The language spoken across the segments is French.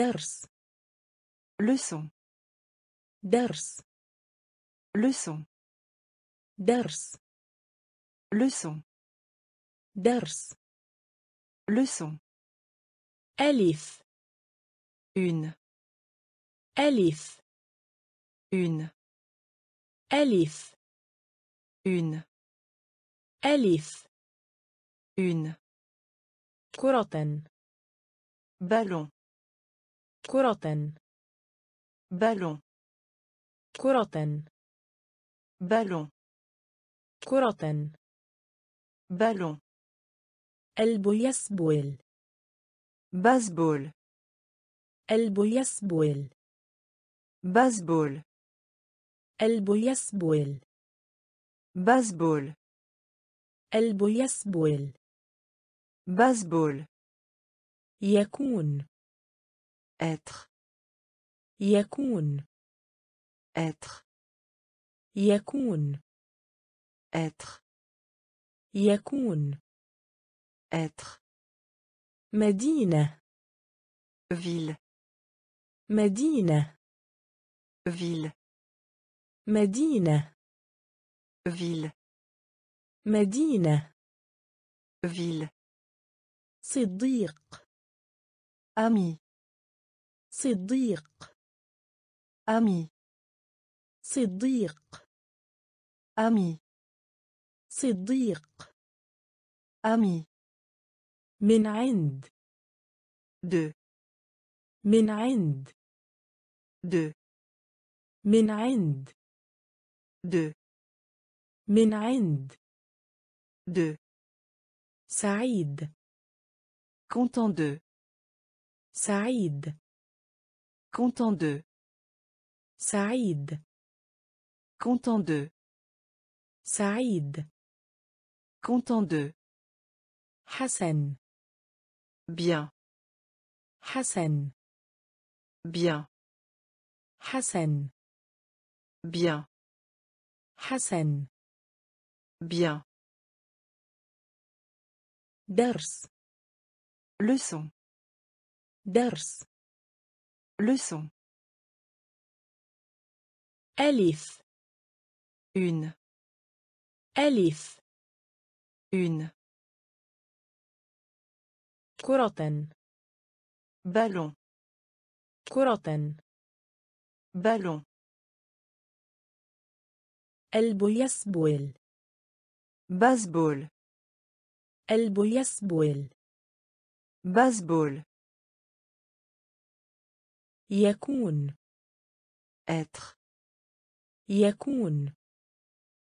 درس leçon درس leçon درس leçon درس leçon ألف une ألف une ألف une ألف une كرة ballon كرة. بالون كرة. بالون كرة. بالون البيسبول بازبول البيسبول بازبول البيسبول بازبول البيسبول باسبول. يكون. Être يكون être يكون être يكون être مدينة ville مدينة ville مدينة ville مدينة ville صديق ami صديق. ami صديق. ami صديق. ami من عند. de من عند. de من عند. de من عند. de سعيد. content de سعيد. Content de. Saïd. Content de. Saïd. Content de. Hassan. Bien. Hassan. Bien. Hassan. Bien. Hassan. Bien. Ders. Leçon. Ders. leçon ألف une ألف une كرة ballon كرة ballon البيسبول baseball البيسبول baseball يكون. Être. يكون.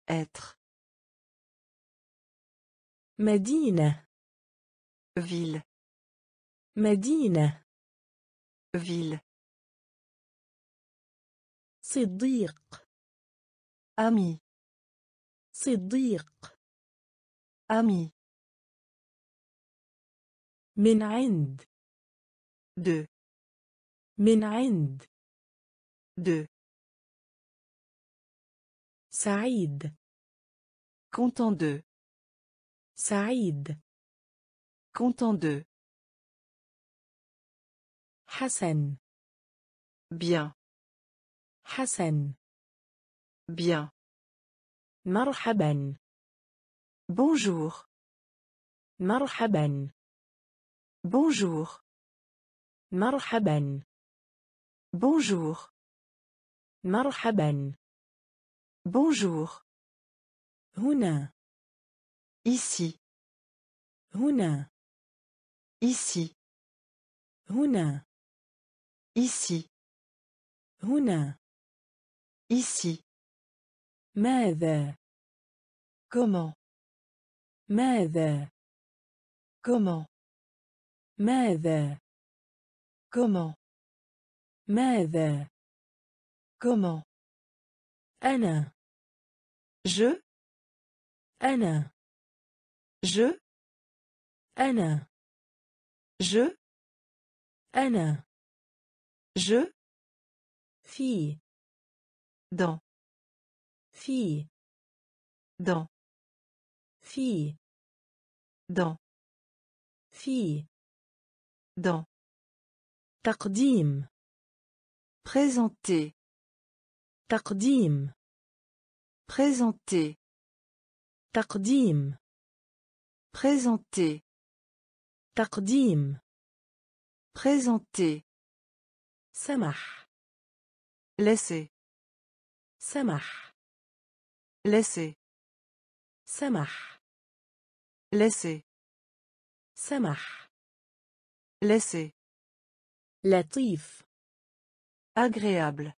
Être. مدينة. Ville. مدينة. Ville. صديق. Ami. صديق. Ami. من عند. De. من عند de سعيد content de سعيد content de حسن bien حسن bien مرحبا bonjour مرحبا bonjour مرحبا bonjour مرحبا bonjour هنا ici هنا ici هنا ici هنا ici ماذا comment ماذا comment ماذا comment ماذا comment أنا je أنا je أنا je أنا je في dans في dans في dans في dans تقديم Présenter. تقديم Présenter. تقديم Présenter. تقديم Présenter. سمح Laisser. سمح Laisser. سمح Laisser. سمح Laisser. لطيف Agréable.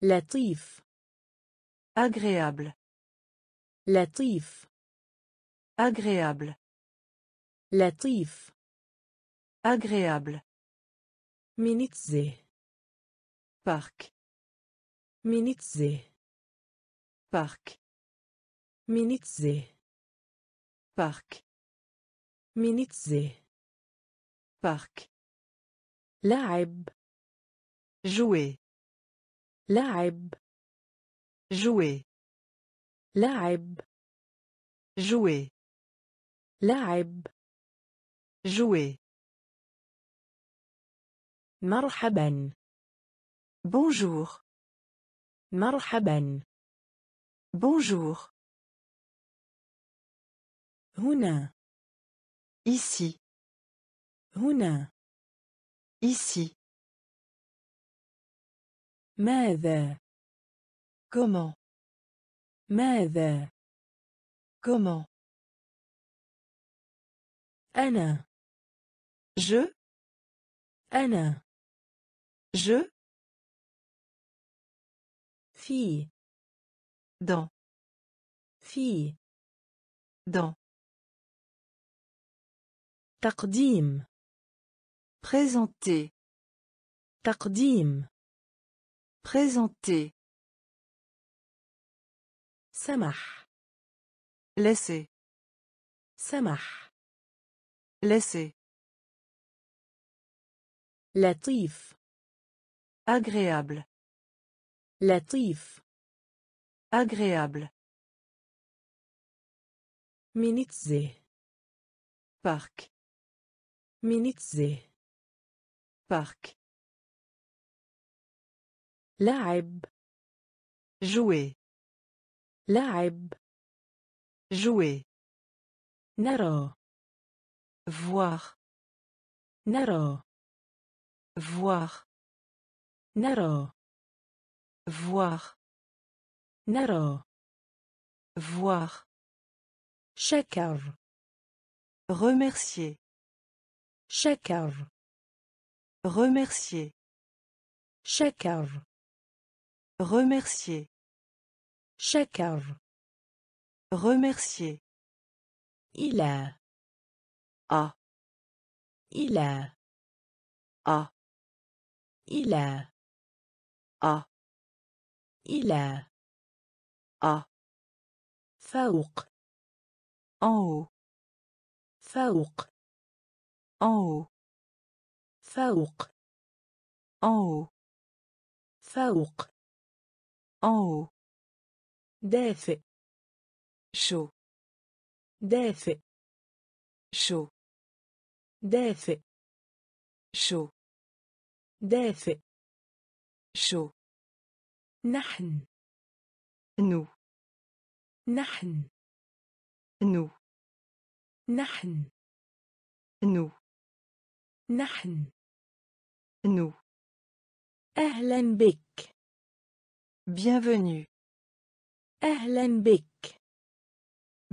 Latif. Agréable. Latif. Agréable. Latif. Agréable. Minitze. Parc. Minitze. Parc. Minitze. Parc. Minitze. Parc. Laib. Jouer. لعب Jouer. لعب Jouer. لعب Jouer. مرحبا Bonjour. مرحبا Bonjour. هنا Ici. هنا Ici. ماذا Comment. ماذا Comment. أنا Je. أنا Je. في Dans. في Dans. تقديم Présenter. تقديم Présenter. سمح Laisser. سمح Laisser. لطيف Agréable. لطيف Agréable. منتزه Parc. منتزه Parc. لعب Jouer. لعب Jouer. نرى Voir. نرى Voir. نرى Voir. نرى Voir. شكر Remercier. شكر Remercier. شكر Remercier. شكر Remercier. إلى À. إلى À. إلى À. إلى À. فوق En haut. فوق En haut. فوق En haut. فوق أو. دافئ. شو. دافئ. شو. دافئ. شو. دافئ. شو. نحن. نو. نحن. نو. نحن. نو. نحن. نو. أهلا بك. Bienvenue. أهلا بك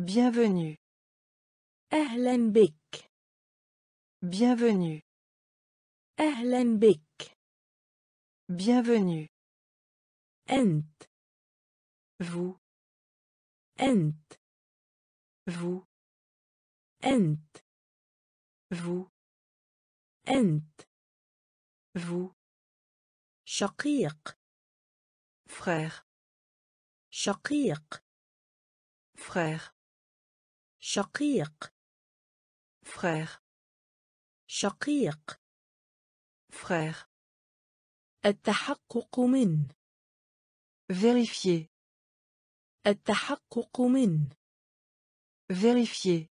Bienvenue. أهلا بك Bienvenue. أهلا بك Bienvenue. أنت Vous. أنت Vous. أنت Vous. أنت Vous. شقيق Frère. شقيق Frère. شقيق Frère. شقيق Frère. التحقق من Vérifier. التحقق من Vérifier.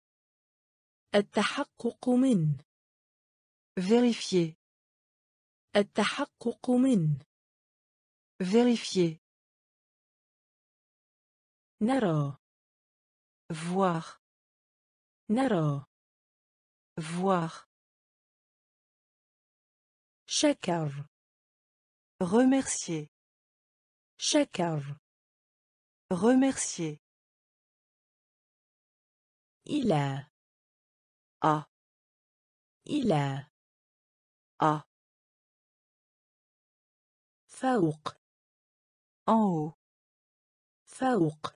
التحقق من Vérifier. التحقق من Vérifier. نرى Voir. نرى Voir. شكر Remercier. شكر Remercier. إلى À. إلى À. فوق أو فوق.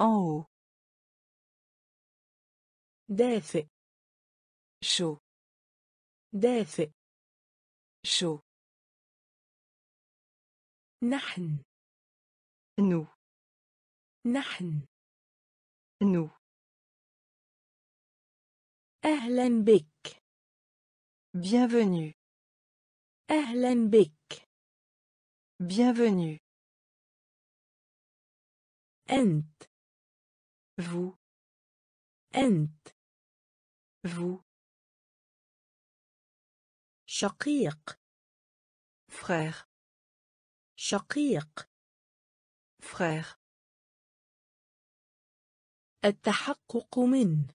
أو دافئ. شو؟ دافئ. شو؟ نحن. نو. نحن. نو. أهلا بك. Bienvenue. أهلا بك. Bienvenue. أنت Vous. أنت Vous. شقيق Frère. شقيق Frère. التحقق من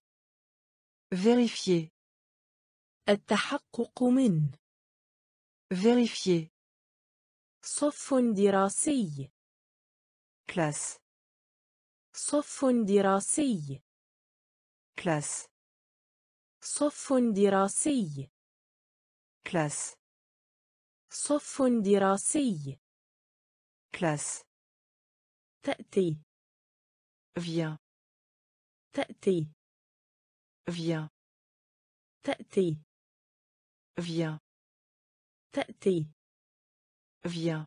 Vérifier. التحقق من Vérifier. صف دراسي Classe. صف دراسي Classe. صف دراسي Classe. صف دراسي Classe. تأتي Viens. تأتي Viens. تأتي Viens. تأتي Viens.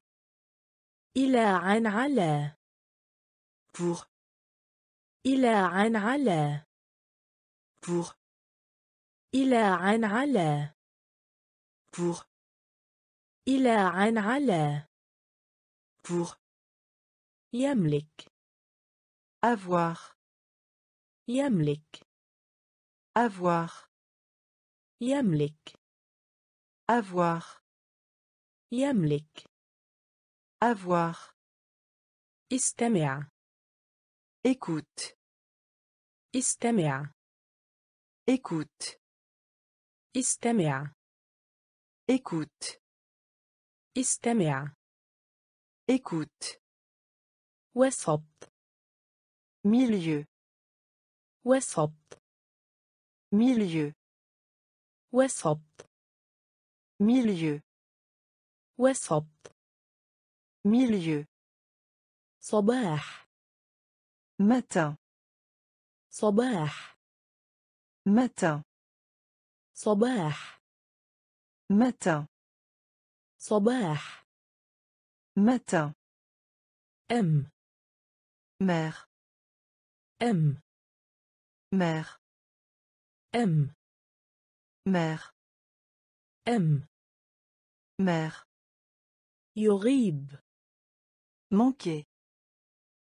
إلى عن على Pour. إلى عن على Pour. إلى عن على Pour. إلى عن على Pour. يملك Avoir. يملك Avoir. يملك Avoir. يملك Avoir. استمع Écoute. استمع Écoute. استمع Écoute. استمع Écoute. وسط Milieu. وسط Milieu. وسط Milieu. وسط Milieu. صباح متى؟ صباح. متى؟ صباح. متى؟ صباح. متى؟ أم. mère أم. mère أم. mère أم. mère يغيب. manquer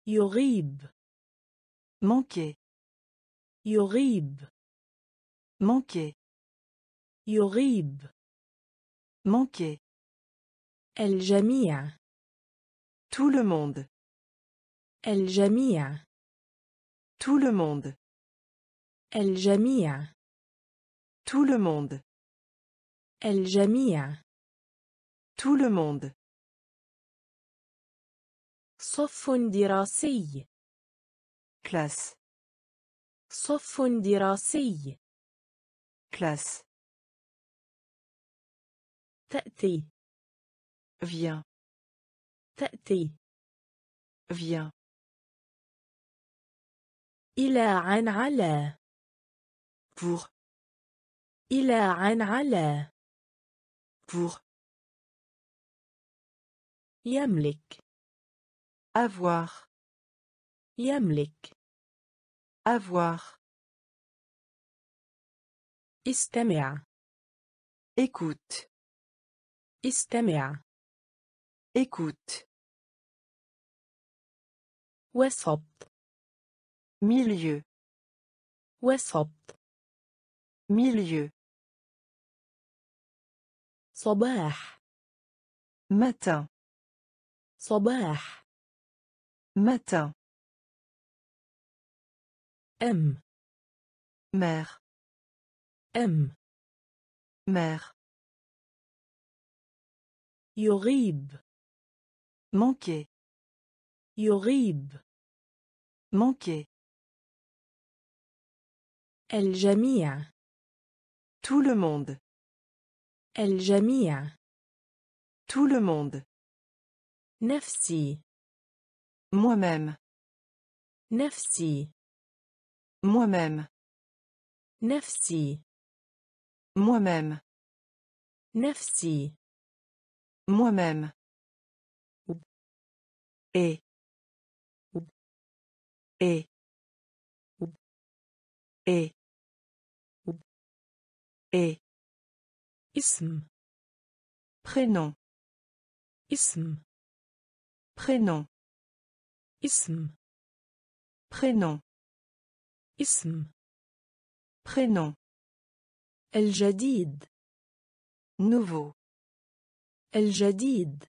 يغيب. Manquer. يغيب Manquer. يغيب Manquer. الجميع Tout le monde. الجميع Tout le monde. الجميع Tout le monde. الجميع Tout le monde. صف دراسي Classe. صف دراسي Classe. تأتي Viens. تأتي Viens. إلى عن على Pour. إلى عن على Pour. يملك Avoir. يملك Avoir. استمع Écoute. استمع Écoute. وسط Milieu. وسط Milieu. صباح matin, صباح matin, M. Mère. M. Mère. Yorib. Manquer. Yorib. Manquer. El Jamia. Tout le monde. El Jamia. Tout le monde. Nefsi. Moi-même. Nefsi. Moi-même. Nefsi. Moi-même. Nefsi. Moi-même. Et. Et. Et. Et. Ism. Prénom. Ism. Prénom. Ism. Prénom. اسم prénom, الجديد nouveau, الجديد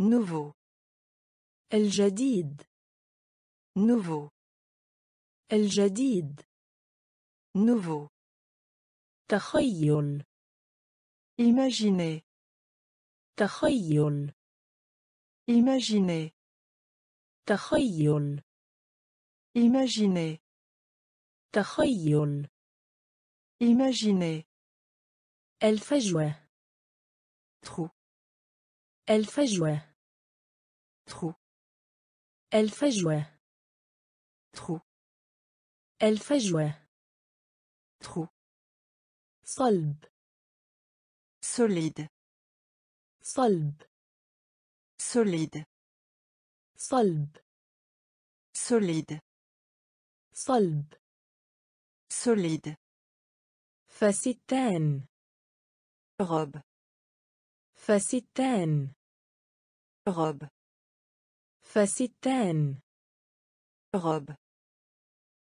nouveau, الجديد nouveau, الجديد nouveau, تخيل imaginer, تخيل imaginer, تخيل imaginer, تخيل imaginer, الفجوة trou, الفجوة trou, الفجوة trou, الفجوة trou, صلب solide, صلب solide, صلب solide, صلب solide, فستان robe, فستان robe, فستان robe,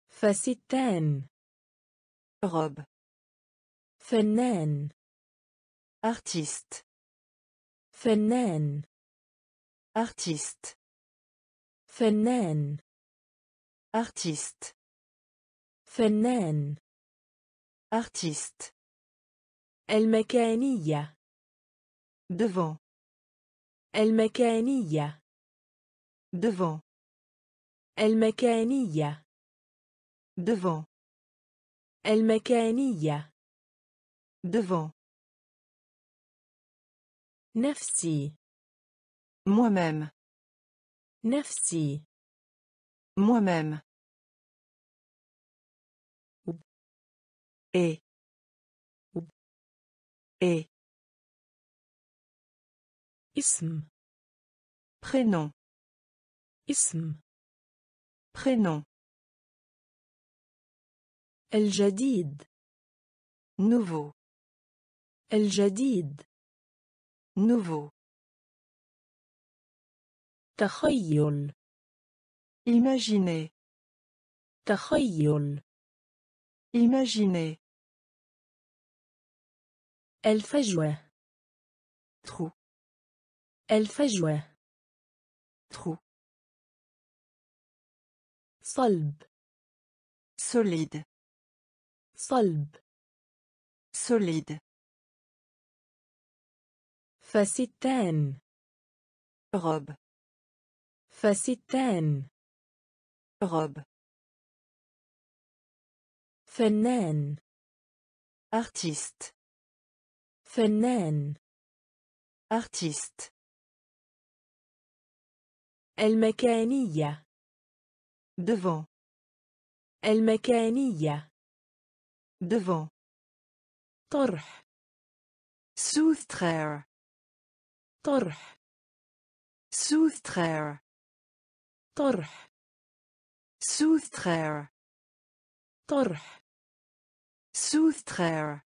فستان robe, فنان artiste, فنان artiste, فنان artiste, فنان artiste, المكانية devant, المكانية devant, المكانية devant, المكانية devant, نفسي moi-même, نفسي moi-même, et, et, اسم prénom, اسم prénom, الجديد nouveau, الجديد nouveau, تخيل imaginer, تخيل imaginer, الفجوة trou, الفجوة trou, صلب solide, صلب solide, فستان robe, فستان robe, فنان artiste, فنان artiste, المكانية devant, المكانية devant, طرح soustraire, طرح soustraire, طرح soustraire, طرح soustraire,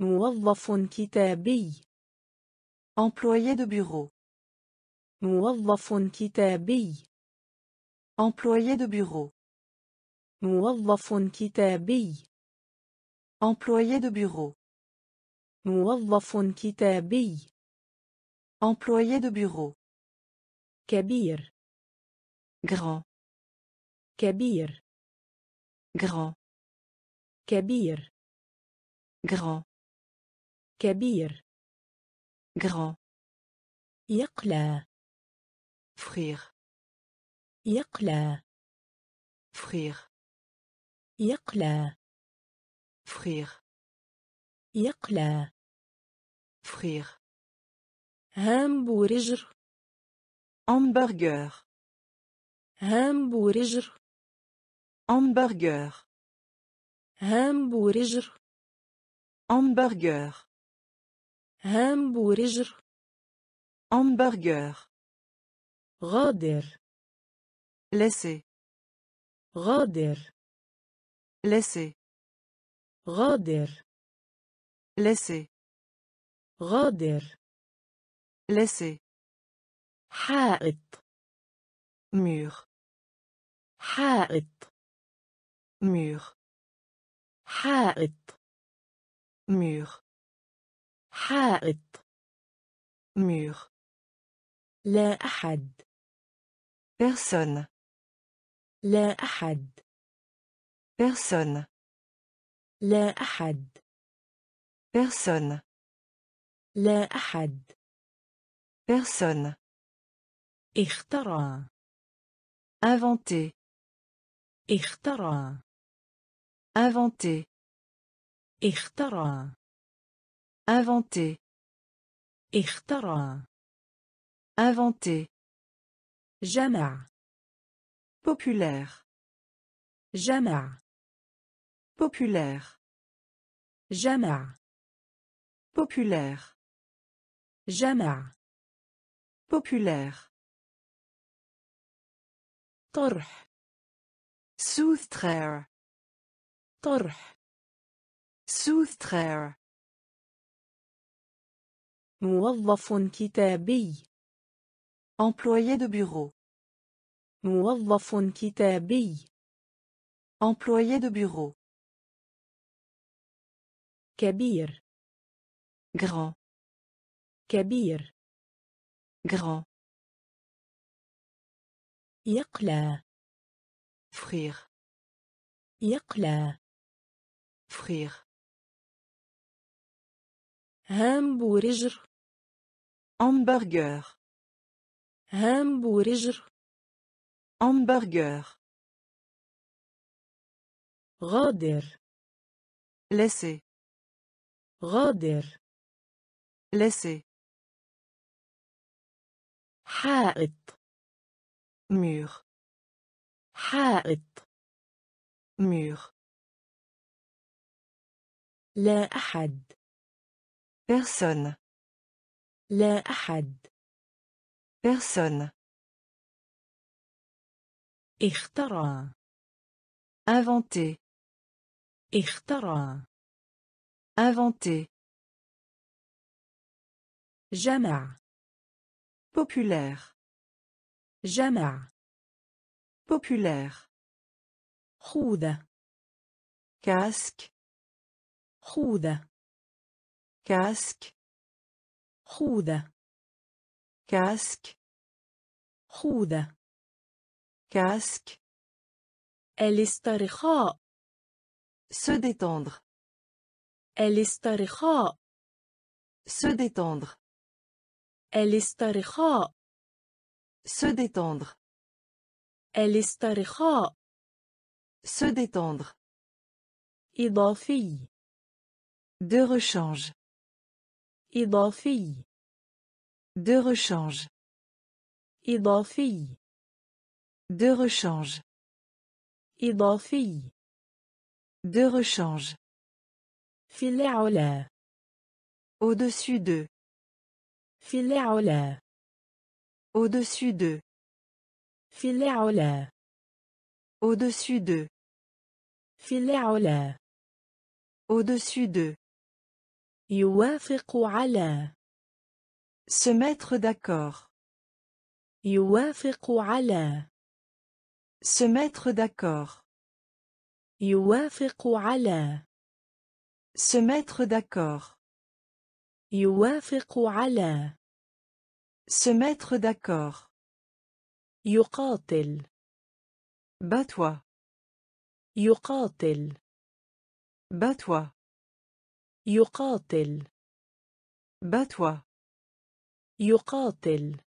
موظف كتابي employé de bureau, موظف كتابي employé de bureau, موظف كتابي employé de bureau, موظف كتابي Employé de bureau. كبير Grand. كبير Grand. كبير Grand. كبير Grand. يقلى Frire. يقلى Frire. يقلى Frire. يقلى Frire. هامبورجر Hamburger. هامبورجر Hamburger. هامبورجر Hamburger. هامبورجر Hamburger. غادر Laissez. غادر Laissez. غادر Laissez. غادر Laissez. حائط Mur. حائط Mur. حائط Mur. حائط. مير. لا أحد. بيرسون. لا أحد. بيرسون. لا أحد. بيرسون. لا أحد. بيرسون. اخترع. inventé اخترع. inventé اخترع. Inventer. اخترع Inventer. جمع Populaire. جمع Populaire. جمع Populaire. جمع Populaire. طرح Soustraire. طرح Soustraire. موظف كتابي Employé de bureau. موظف كتابي Employé de bureau. كبير Grand. كبير Grand. يقلى Frire. يقلى Frire. هامبورجر هامبرجر هامبورجر هامبرجر غادر لسي غادر لسي حائط مير حائط مير لا احد Personne. لا أحد Personne. اخترع Inventer. اخترع Inventer. جمع Populaire. جمع Populaire. خوذة Casque. خوذة Casque. خوذة Casque. خوذة Casque. الاسترخاء Se détendre. الاسترخاء Se détendre. الاسترخاء Se détendre. الاسترخاء Se détendre. إضافي De rechange. إضافي De rechange. إضافي De rechange. إضافي De rechange. في العلا Au-dessus de. في العلا Au-dessus de. في العلا Au-dessus de. في العلا Au-dessus de. يوافق على Se mettre d'accord. يوافق على Se mettre d'accord. يوافق على Se mettre d'accord. يوافق على Se mettre d'accord. يقاتل Bats-toi. يقاتل Bats-toi. يقاتل Bats-toi. يقاتل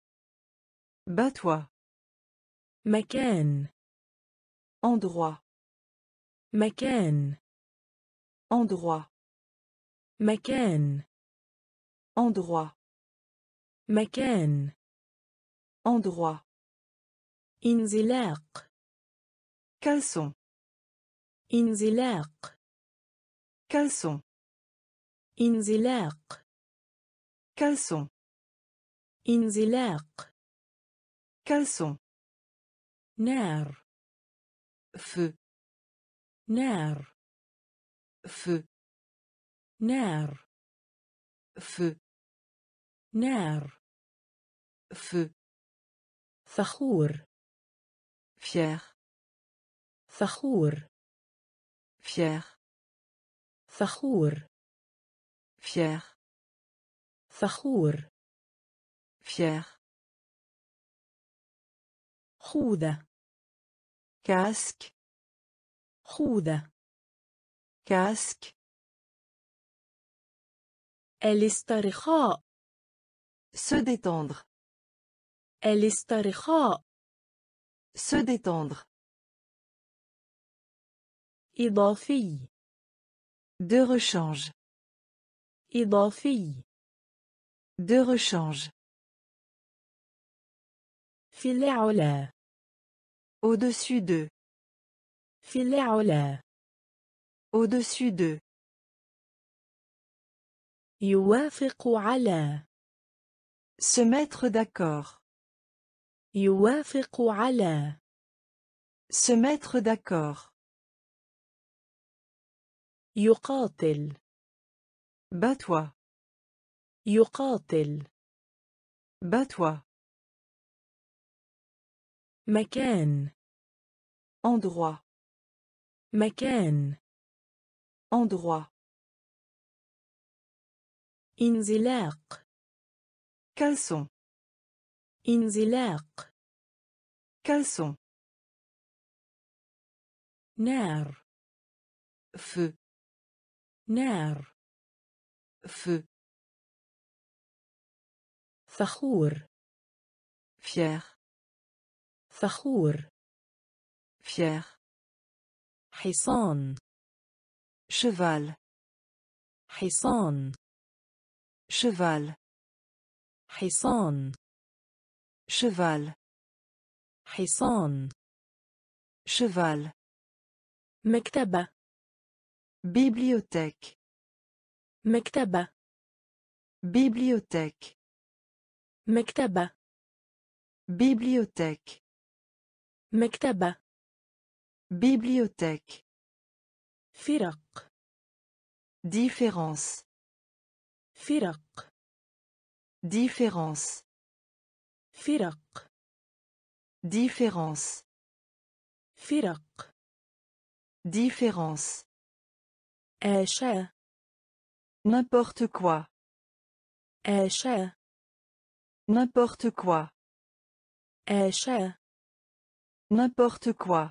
Bats-toi. مكان Endroit. مكان Endroit. مكان Endroit. مكان Endroit. انزلاق Caleçon. انزلاق Caleçon. انزلاق Caleçon. انزلاق Caleçon. نار Feu. نار Feu. نار Feu. نار Feu. فخور Fier. فخور Fier. فخور Fier. فخور Fier. خوذة Casque. خوذة Casque. الاسترخاء Se détendre. الاسترخاء Se détendre. إضافي De rechange. إضافي De rechange. في العلا Au-dessus de. في العلا Au-dessus de. يوافق على Se mettre d'accord. يوافق على Se mettre d'accord. يقاتل Bats-toi. يقاتل Bats-toi. مكان Endroit. مكان Endroit. انزلاق Caleçon. انزلاق Caleçon. نار Feu. نار ف فخور فيير فخور فيير حصان شفال حصان شفال حصان شفال حصان شفال مكتبه بيبليوتيك مكتبة Bibliothèque. مكتبة Bibliothèque. مكتبة Bibliothèque. فرق Différence. فرق Différence. فرق Différence. فرق Différence. آشا N'importe quoi. آشا N'importe quoi. آشا N'importe quoi.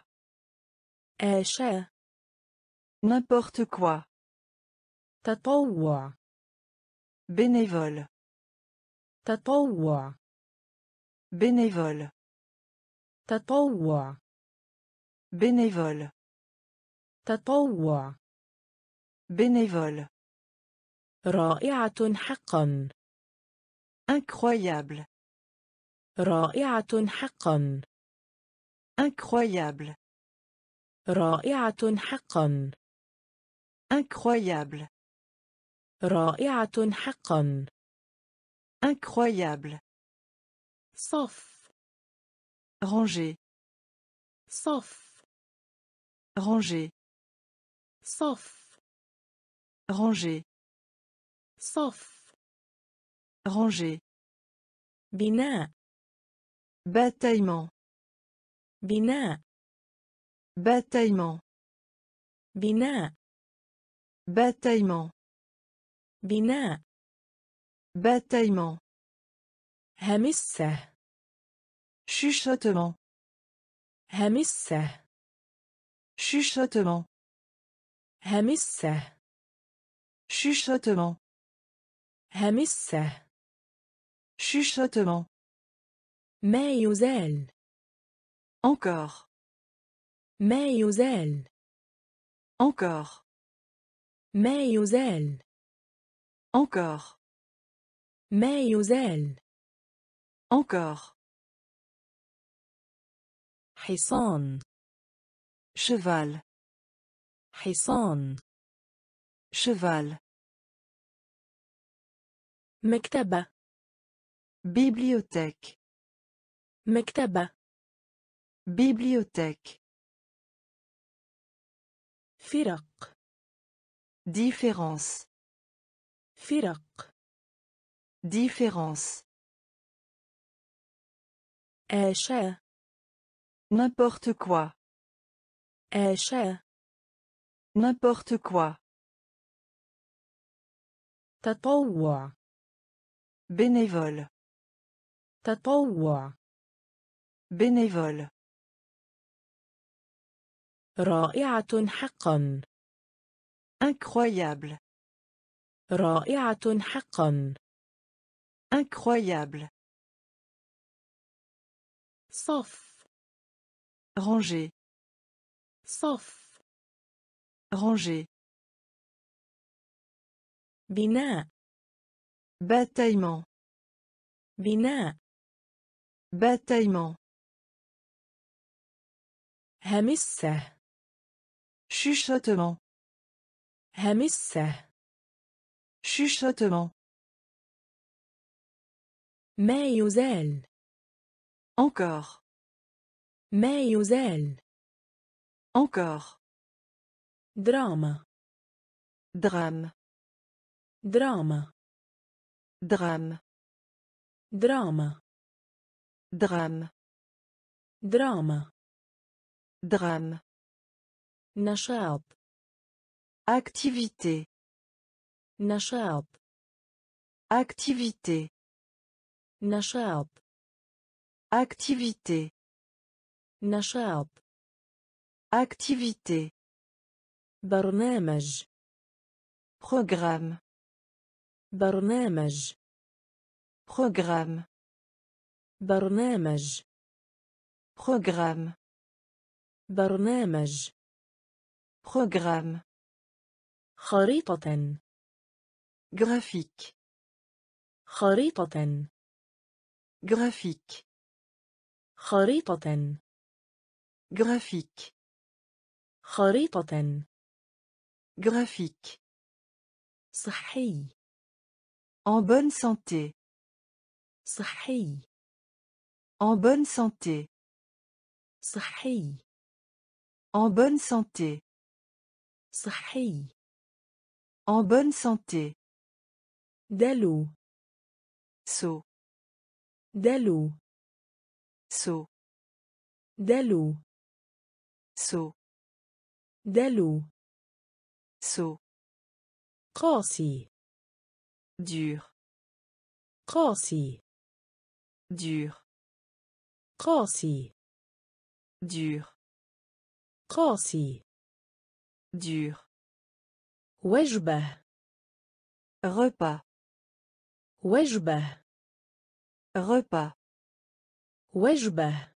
آشا N'importe quoi. تطوع Bénévole. تطوع Bénévole. تطوع Bénévole. تطوع Bénévole. رائعة حقا Incroyable. رائعة حقا Incroyable. رائعة حقا Incroyable. رائعة حقا Incroyable. صف Ranger. صف Ranger. صف Ranger. صف Ranger. بناء Bataillement. بناء Bataillement. بناء Bataillement. بناء Bataillement. همسة Chuchotement. همسة Chuchotement. همسة Chuchotement. همسة Chuchotement. ما يزال Encore. ما يزال Encore. ما يزال Encore. ما يزال Encore. حصان Cheval. حصان Cheval. Mektaba. Bibliothèque. Mektaba. Bibliothèque. Firaq. Différence. Firaq. Différence. Acha. N'importe quoi. Acha. N'importe quoi. Tatawwa. Bénévole. تطوع Bénévole. رائعة حقا Incroyable. رائعة حقا Incroyable. صف Ranger. صف Ranger. بناء Bataillement. Bina. Bataillement. Hamissa. Chuchotement. Hamissa. Chuchotement. Mayozel. Encore. Mayozel. Encore. Drame. Drame. Drame. Drame. دراما Drame. دراما Drame. نشاط Activité. نشاط Activité. نشاط Activité. نشاط Activité. برنامج Programme. برنامج. بروغرام برنامج. بروغرام برنامج. بروغرام خريطة. جرافيك خريطة. جرافيك خريطة. جرافيك خريطة. جرافيك صحي. En bonne santé. صحي En bonne santé. صحي En bonne santé. صحي En bonne santé. دلو Saut. دلو Saut. دلو Saut. دلو Saut. قاسي Dur. قاسي Dur. قاسي Dur. قاسي Dur. وجبة Repas. وجبة Repas. وجبة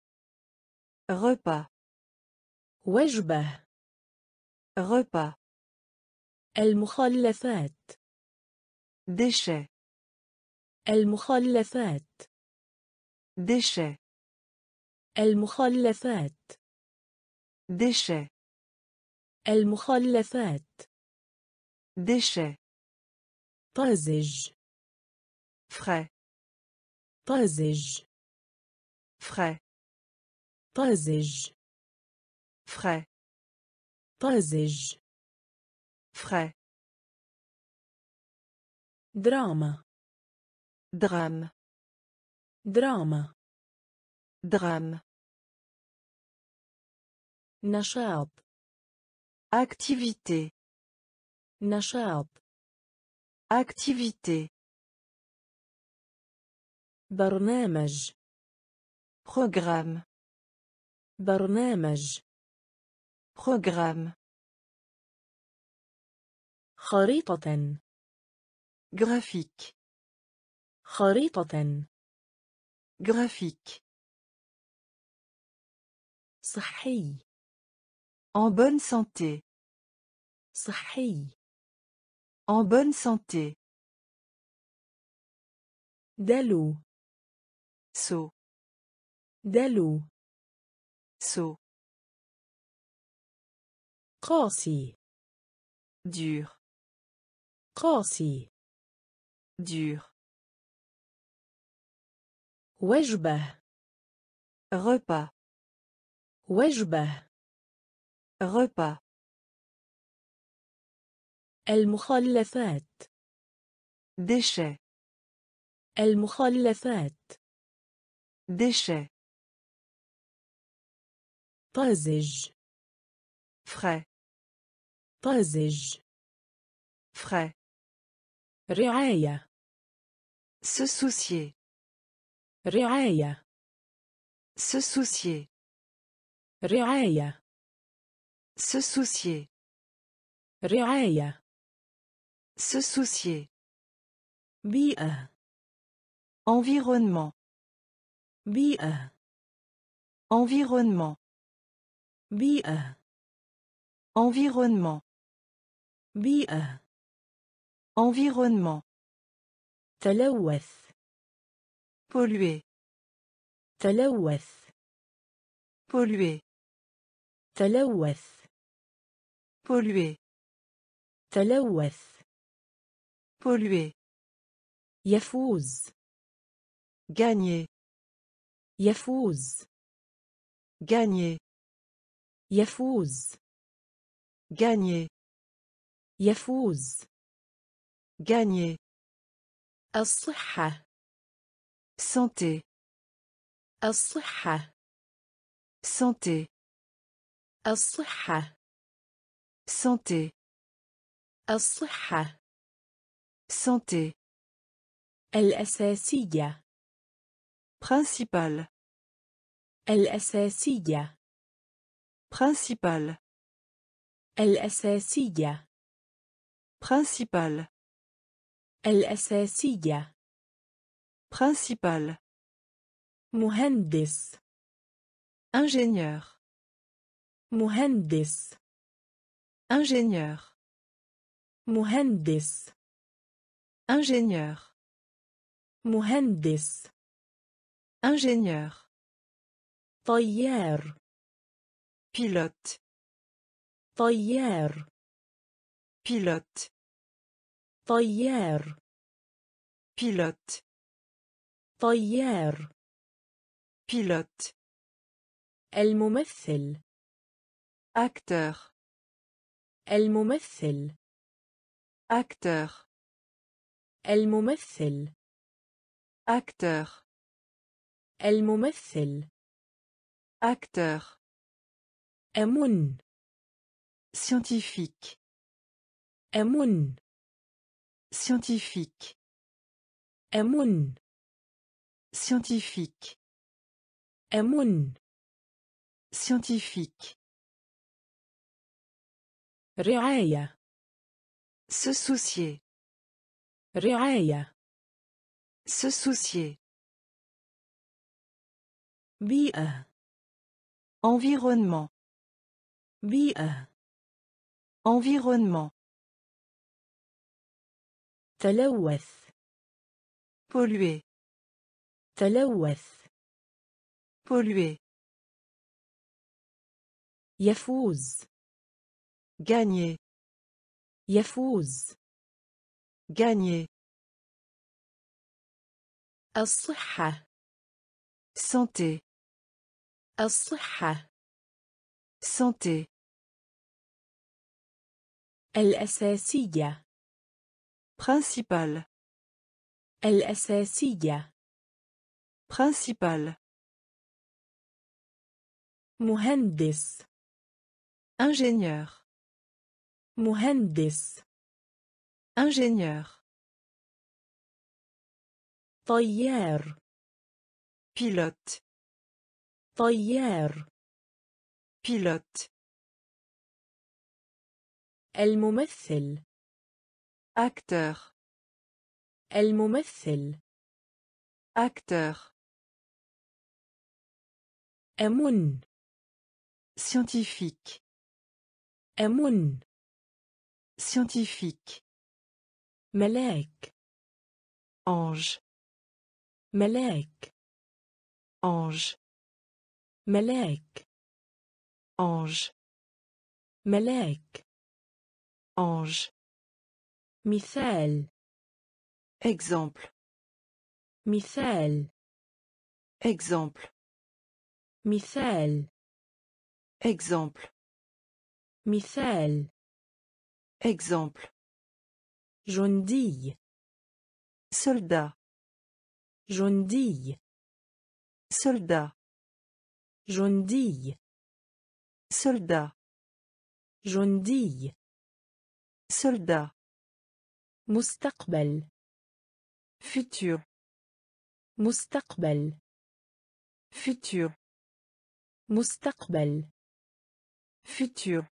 Repas. وجبة Repas. المخلفات Déchets. المخلفات Déchets. المخلفات Déchets. المخلفات Déchets. طازج Frais. طازج Frais. طازج Frais. طازج Frais. دراما Drame. دراما Drame. نشاط Activité. نشاط Activité. برنامج Programme. برنامج Programme. خريطة Graphique. خريطة Graphique. صحي En bonne santé. صحي En bonne santé. دلو Saut. دلو Saut. قاسي Dur. قاسي Dur. وجبة Repas. وجبة Repas. المخلفات Déchets. المخلفات Déchets. طازج Frais. طازج Frais. رعاية Se soucier. رعاية Se soucier. رعاية Se soucier. رعاية Se soucier. بيئة Environnement. بيئة Environnement. بيئة Environnement. بيئة Environnement. تلوث Polluer. تلوث Polluer. تلوث Polluer. تلوث Polluer. يفوز Gagner. يفوز Gagner. يفوز Gagner. يفوز Gagner. الصحة Santé. الصحة Santé. الصحة Santé. الصحة Santé. الأساسية Principal. الأساسية Principal. الأساسية Principal. الأساسية Principal. مهندس Ingénieur. مهندس Ingénieur. مهندس Ingénieur. مهندس Ingénieur. طيار Pilote. طيار Pilote. طيار. بيلوت طيار. بيلوت الممثل. أكتر الممثل. أكتر الممثل. أكتر الممثل. أكتر امون scientifique. امون Scientifique. Amun. Scientifique. Amun. Scientifique. Réaïa. Se soucier. Réaïa. Se soucier. Bia. Environnement. Bia. Environnement. تلوث Polluer. تلوث Polluer. يفوز Gagner. يفوز Gagner. الصحة Santé. الصحة Santé. الأساسية Principal. الأساسية Principal. مهندس Ingénieur. مهندس Ingénieur. طيار pilote طيار pilote الممثل acteur الممثل acteur أمن scientifique أمن scientifique ملاك ange ملاك ange ملاك ange ملاك ange مثال exemple مثال exemple مثال exemple مثال exemple جندي soldat جندي soldat جندي soldat جندي soldat مستقبل. Futur. مستقبل. Futur. مستقبل. Futur.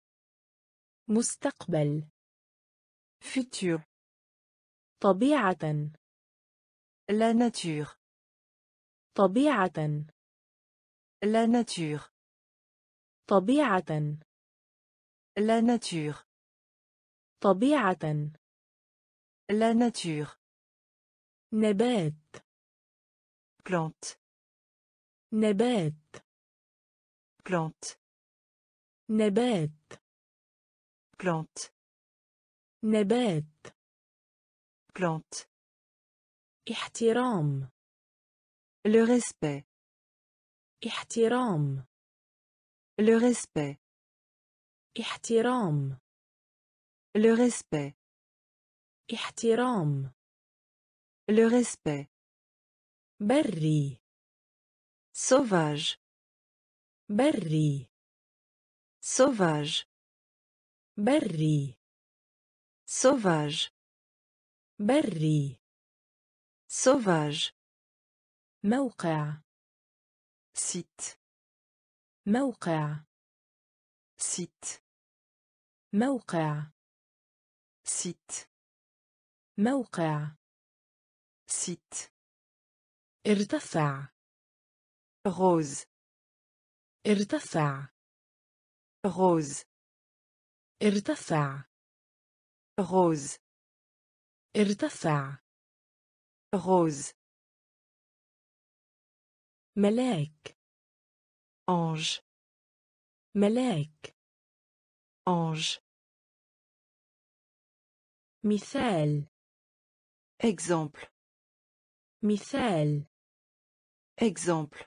مستقبل. Futur. طبيعة. La nature. طبيعة. La nature. طبيعة. La nature. طبيعة. la nature نبات plante نبات plante نبات plante نبات plante احترام le respect احترام le respect احترام le respect احترام le respect بري sauvage بري sauvage بري sauvage بري sauvage موقع site موقع site موقع site موقع. site ارتفع. rose ارتفع. rose ارتفع. rose ارتفع. rose ملاك. ange ملاك. ange مثال. exemple مثال exemple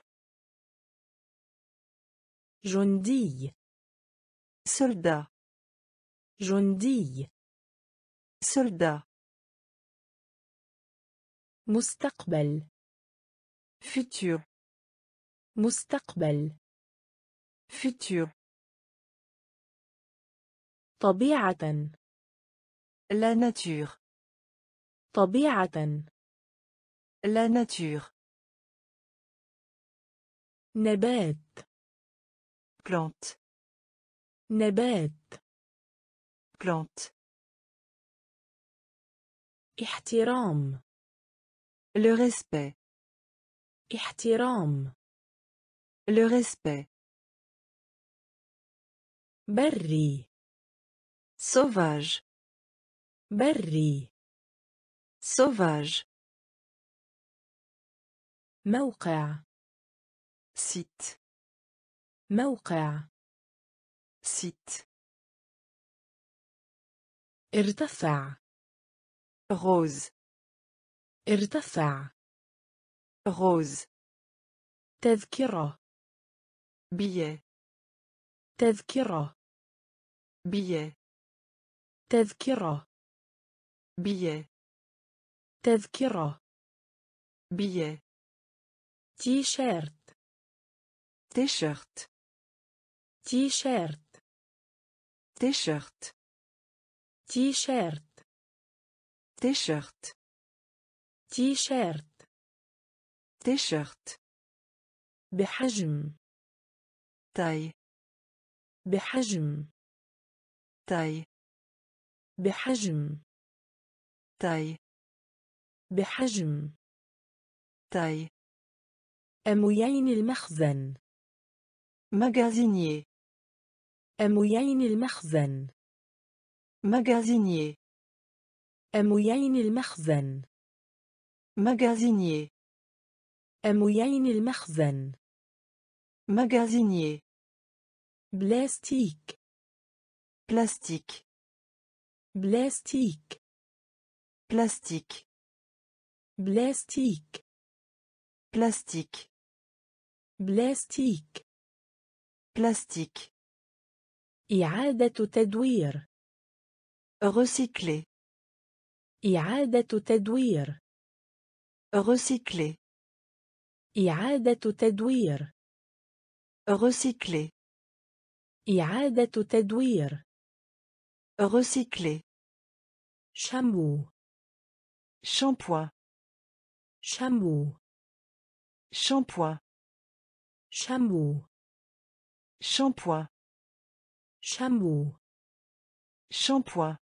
جندي soldat جندي soldat مستقبل futur مستقبل futur طبيعة la nature طبيعة la nature نبات plante نبات plante احترام le respect احترام le respect بري sauvage بري sauvage موقع site موقع site ارتفع rose ارتفع rose تذكرة billet تذكرة billet تذكرة billet تذكرة. بية. تي شيرت تي شيرت تي شيرت تي شيرت تي شيرت تي شيرت تي شيرت تي شيرت بحجم. تاي. بحجم. تاي. بحجم. تاي. بحجم. taille أمويين المخزن. magasinier أمويين المخزن. magasinier أمويين المخزن. magasinier أمويين المخزن. magasinier بلاستيك. plastique بلاستيك. plastique بلاستيك plastique بلاستيك plastique إعادة تدوير recycler إعادة تدوير recycler إعادة تدوير recycler إعادة تدوير recycler شامبو shampoing شامبو shampoing. شامبو shampoing. شامبو shampoing.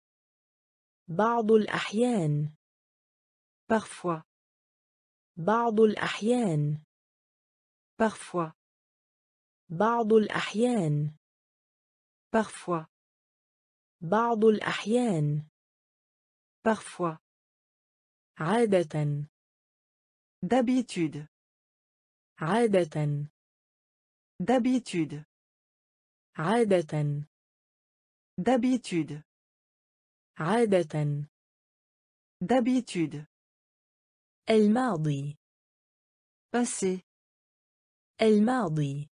بعض الأحيان. Parfois. بعض الأحيان. Parfois. بعض الأحيان. Parfois. بعض الأحيان. Parfois. عادة. d'habitude عادة d'habitude عادة d'habitude عادة d'habitude الماضي passé الماضي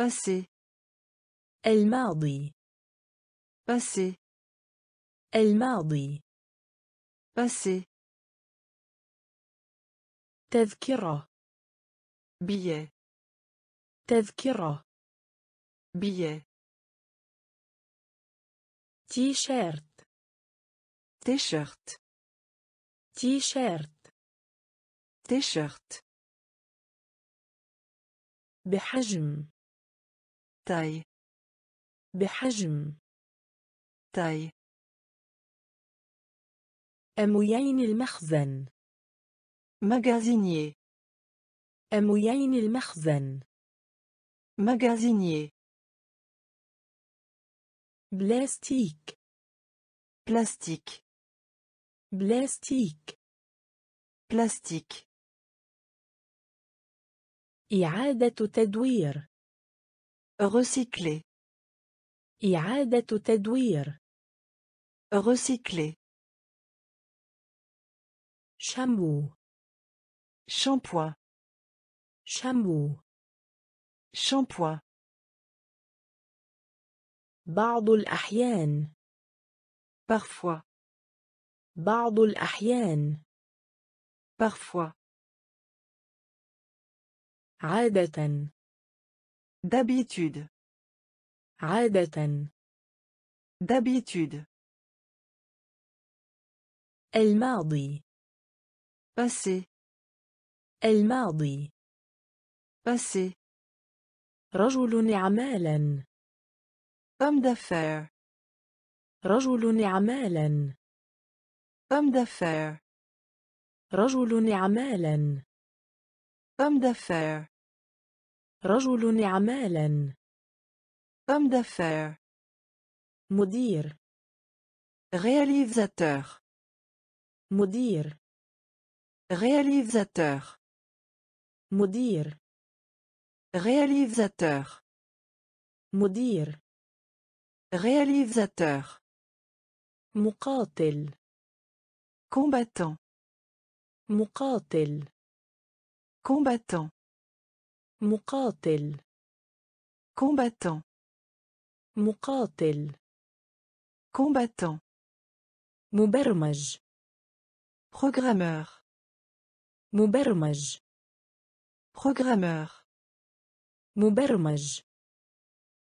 passé الماضي passé الماضي passé تذكرة. billet تذكرة. billet تي شيرت t-shirt تي شيرت t-shirt بحجم. taille بحجم. taille أمويين المخزن. magasinier أمويين المخزن magasinier بلاستيك plastique بلاستيك plastique إعادة تدوير recycler إعادة تدوير recycler شامبو shampoing شامبو shampoing بعض الأحيان parfois بعض الأحيان parfois عادة d'habitude عادة d'habitude الماضي passé الماضي passé رجل أعمالا homme d'affaires رجل أعمالا homme d'affaires رجل أعمالا homme d'affaires رجل أعمالا homme d'affaires مدير réalisateur مدير réalisateur مدير réalisateur مدير réalisateur مقاتل combattant مقاتل combattant مقاتل combattant مقاتل combattant مبرمج programmeur مبرمج programmeur مبرمج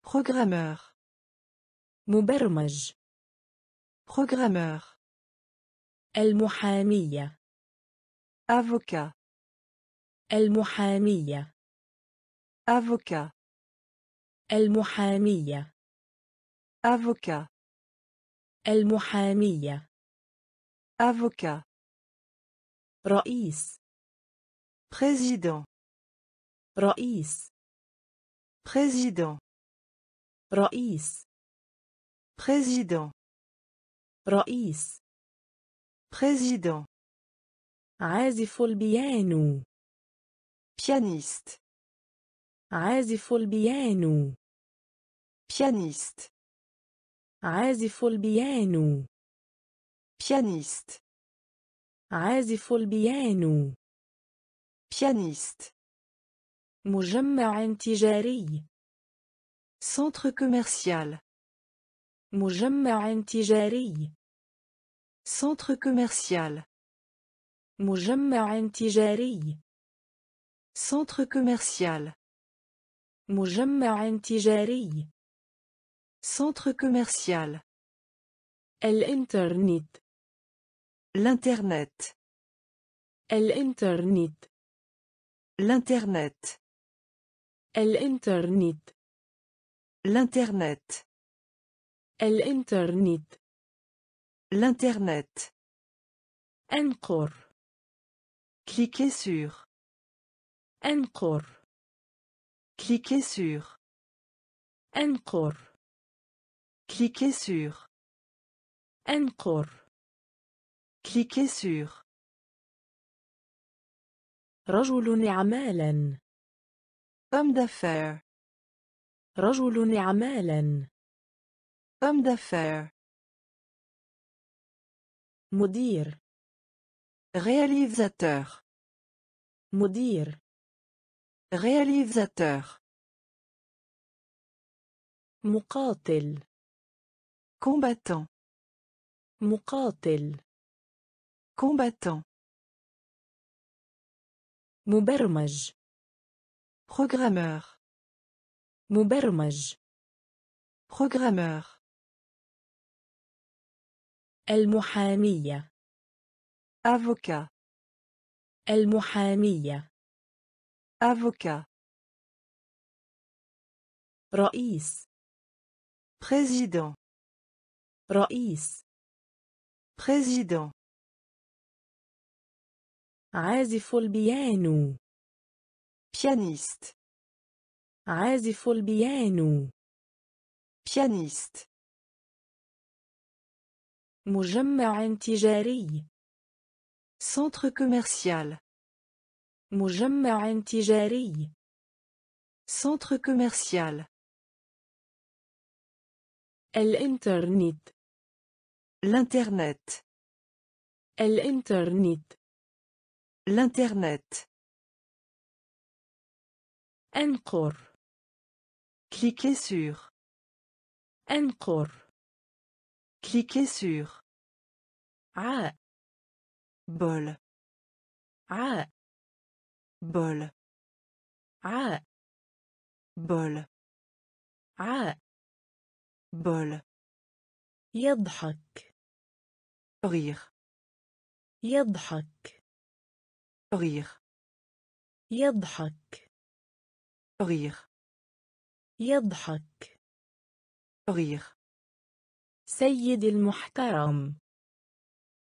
programmeur مبرمج programmeur المحامية avocat المحامية Avocat. المحامية Avocat. المحامية Avocat. رئيس Président. رئيس. Président. رئيس. Président. رئيس. Président. عازف البيانو. بيانيست عازف البيانو. Pianist عازف البيانو. Pianist عازف البيانو. Pianist مجمع تجاري Centre commercial. مجمع تجاري Centre commercial. مجمع تجاري Centre commercial. مجمع تجاري Centre commercial. الإنترنت L'Internet. الإنترنت L'Internet. الإنترنت L'Internet. الإنترنت L'Internet. أنقر Cliquez sur. أنقر Cliquez sur. أنقر Cliquez sur. أنقر Cliquez sur. رجل أعمالا Homme d'affaires. رجل أعمالا Homme d'affaires. مدير Réalisateur. مدير Réalisateur. مقاتل Combattant. مقاتل Combattant. مبرمج Programmeur. مبرمج Programmeur. المحامية Avocat. المحامية Avocat. رئيس Président. رئيس Président. عازف البيانو Pianiste. عازف البيانو Pianiste. مجمع تجاري Centre commercial. مجمع تجاري Centre commercial. الإنترنت L'Internet. الإنترنت L'Internet. أنقر Cliquez sur. أنقر Cliquez sur. عاء Bol. عاء Bol. عاء Bol. عاء Bol. يضحك Rire. يضحك Rire. يضحك Rire. يضحك Rire. سيد المحترم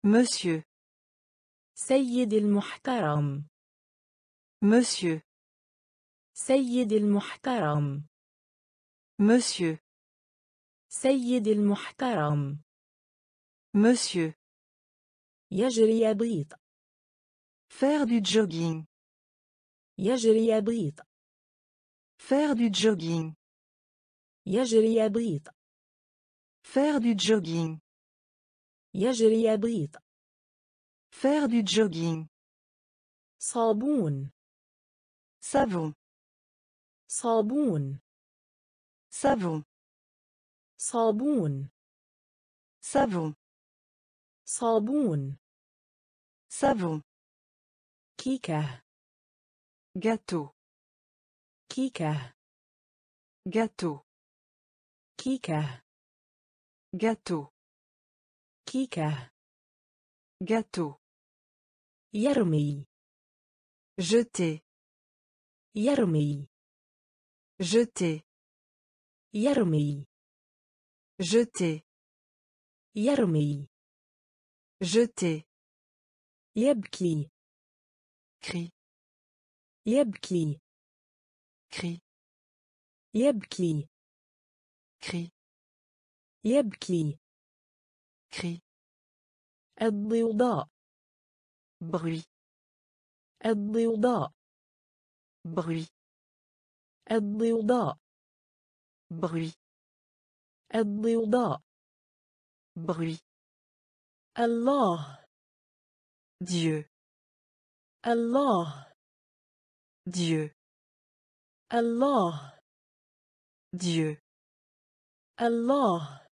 Monsieur. سيد المحترم Monsieur. سيد المحترم Monsieur. سيد المحترم Monsieur. يجري بيض Faire du jogging. يجري بيض Faire du jogging. يجري بيض Faire du jogging. يجري بيض Faire du jogging. صابون Savon. صابون Savon. صابون Savon. صابون Savon. كيكة Gâteau. Kika. Gâteau. Kika. Gâteau. Kika. Gâteau. Yarmi. Jeter. Yarmi. Jeter. Yarmi. Jeter. Yarmi. Jeter. Yabki. Cri. Yabki. cri يبكي cri يبكي cri الضوضاء bruit الضوضاء bruit الضوضاء bruit الضوضاء bruit الله Dieu الله Dieu الله Dieu. الله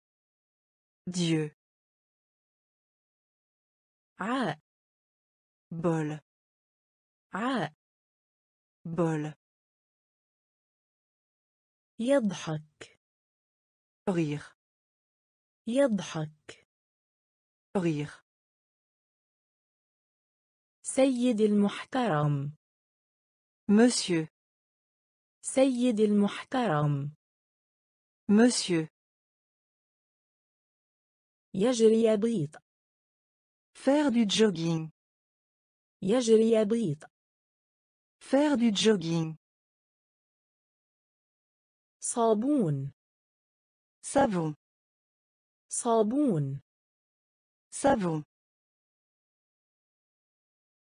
Dieu. عاء bol. عاء bol. يضحك. Rire. يضحك. Rire. سيد المحترم. Monsieur. سيد المحترم. مسيو يجري بيط. فار du jogging. يجري بيط. فار du jogging. صابون. Savon. صابون. Savon.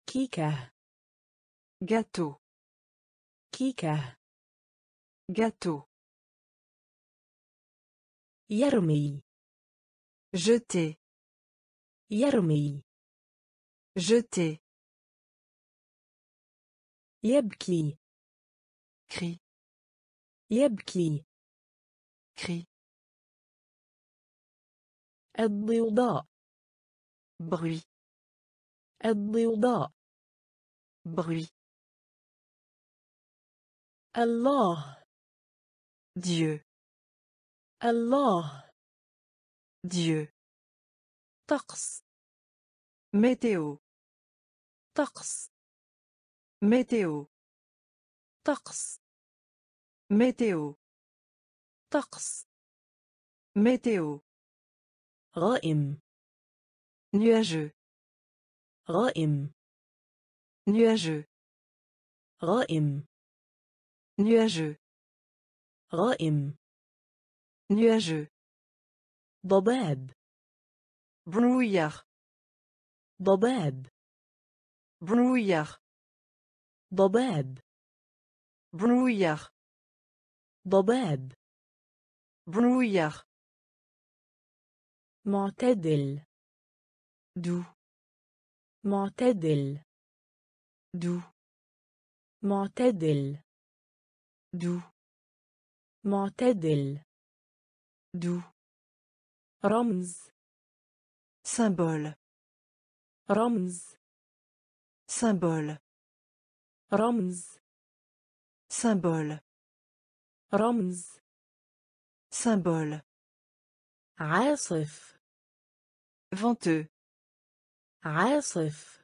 كيكة. Gâteau. كيكة. Gâteau يرمي Jeter يرمي Jeter يبكي Cri يبكي Cri الضوضاء Bruit الضوضاء Bruit الله Dieu. Allah. Dieu. Taqs. Météo. Taqs. Météo. Taqs. Météo. Taqs. Météo. Raim. Nuageux. Raim. Nuageux. Raim. Nuageux. غائم Nuageux ضباب Brouillard ضباب Brouillard ضباب Brouillard ضباب Brouillard معتدل Doux معتدل Doux معتدل Doux معتدل Doux رمز Symbole رمز Symbole رمز Symbole رمز Symbole عاصف Venteux عاصف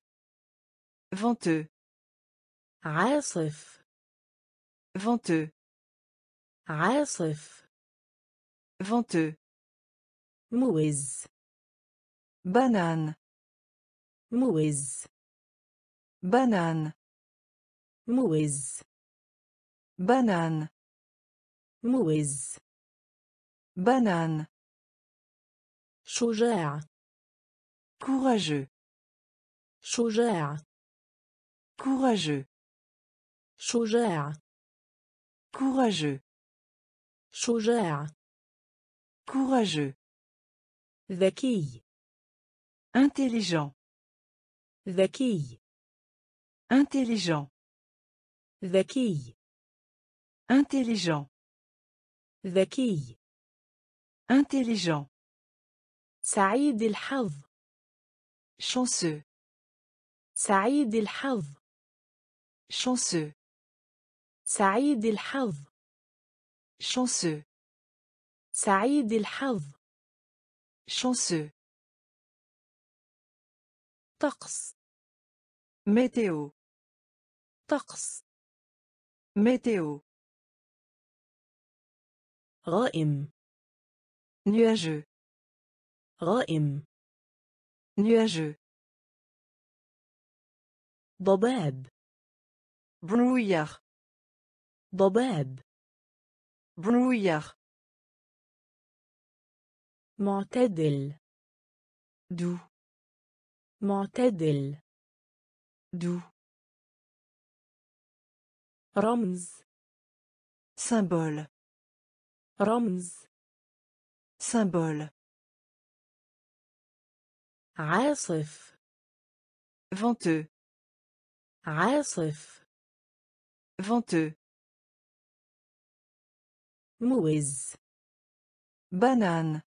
Venteux عاصف Venteux عاصف Venteux موز Banane موز Banane موز Banane موز Banane شجاع Courageux شجاع Courageux شجاع Courageux شجاع Courageux ذكي Intelligent ذكي Intelligent ذكي Intelligent ذكي Intelligent سعيد الحظ Chanceux سعيد الحظ Chanceux سعيد الحظ Chanceux سعيد الحظ Chanceux طقس Météo طقس Météo غائم Nuageux. غائم Nuageux. ضباب Brouillard. ضباب Brouillard. معتدل Doux. معتدل Doux. رمز Symbole. رمز Symbole. عاصف Venteux. عاصف Venteux. موز Banane.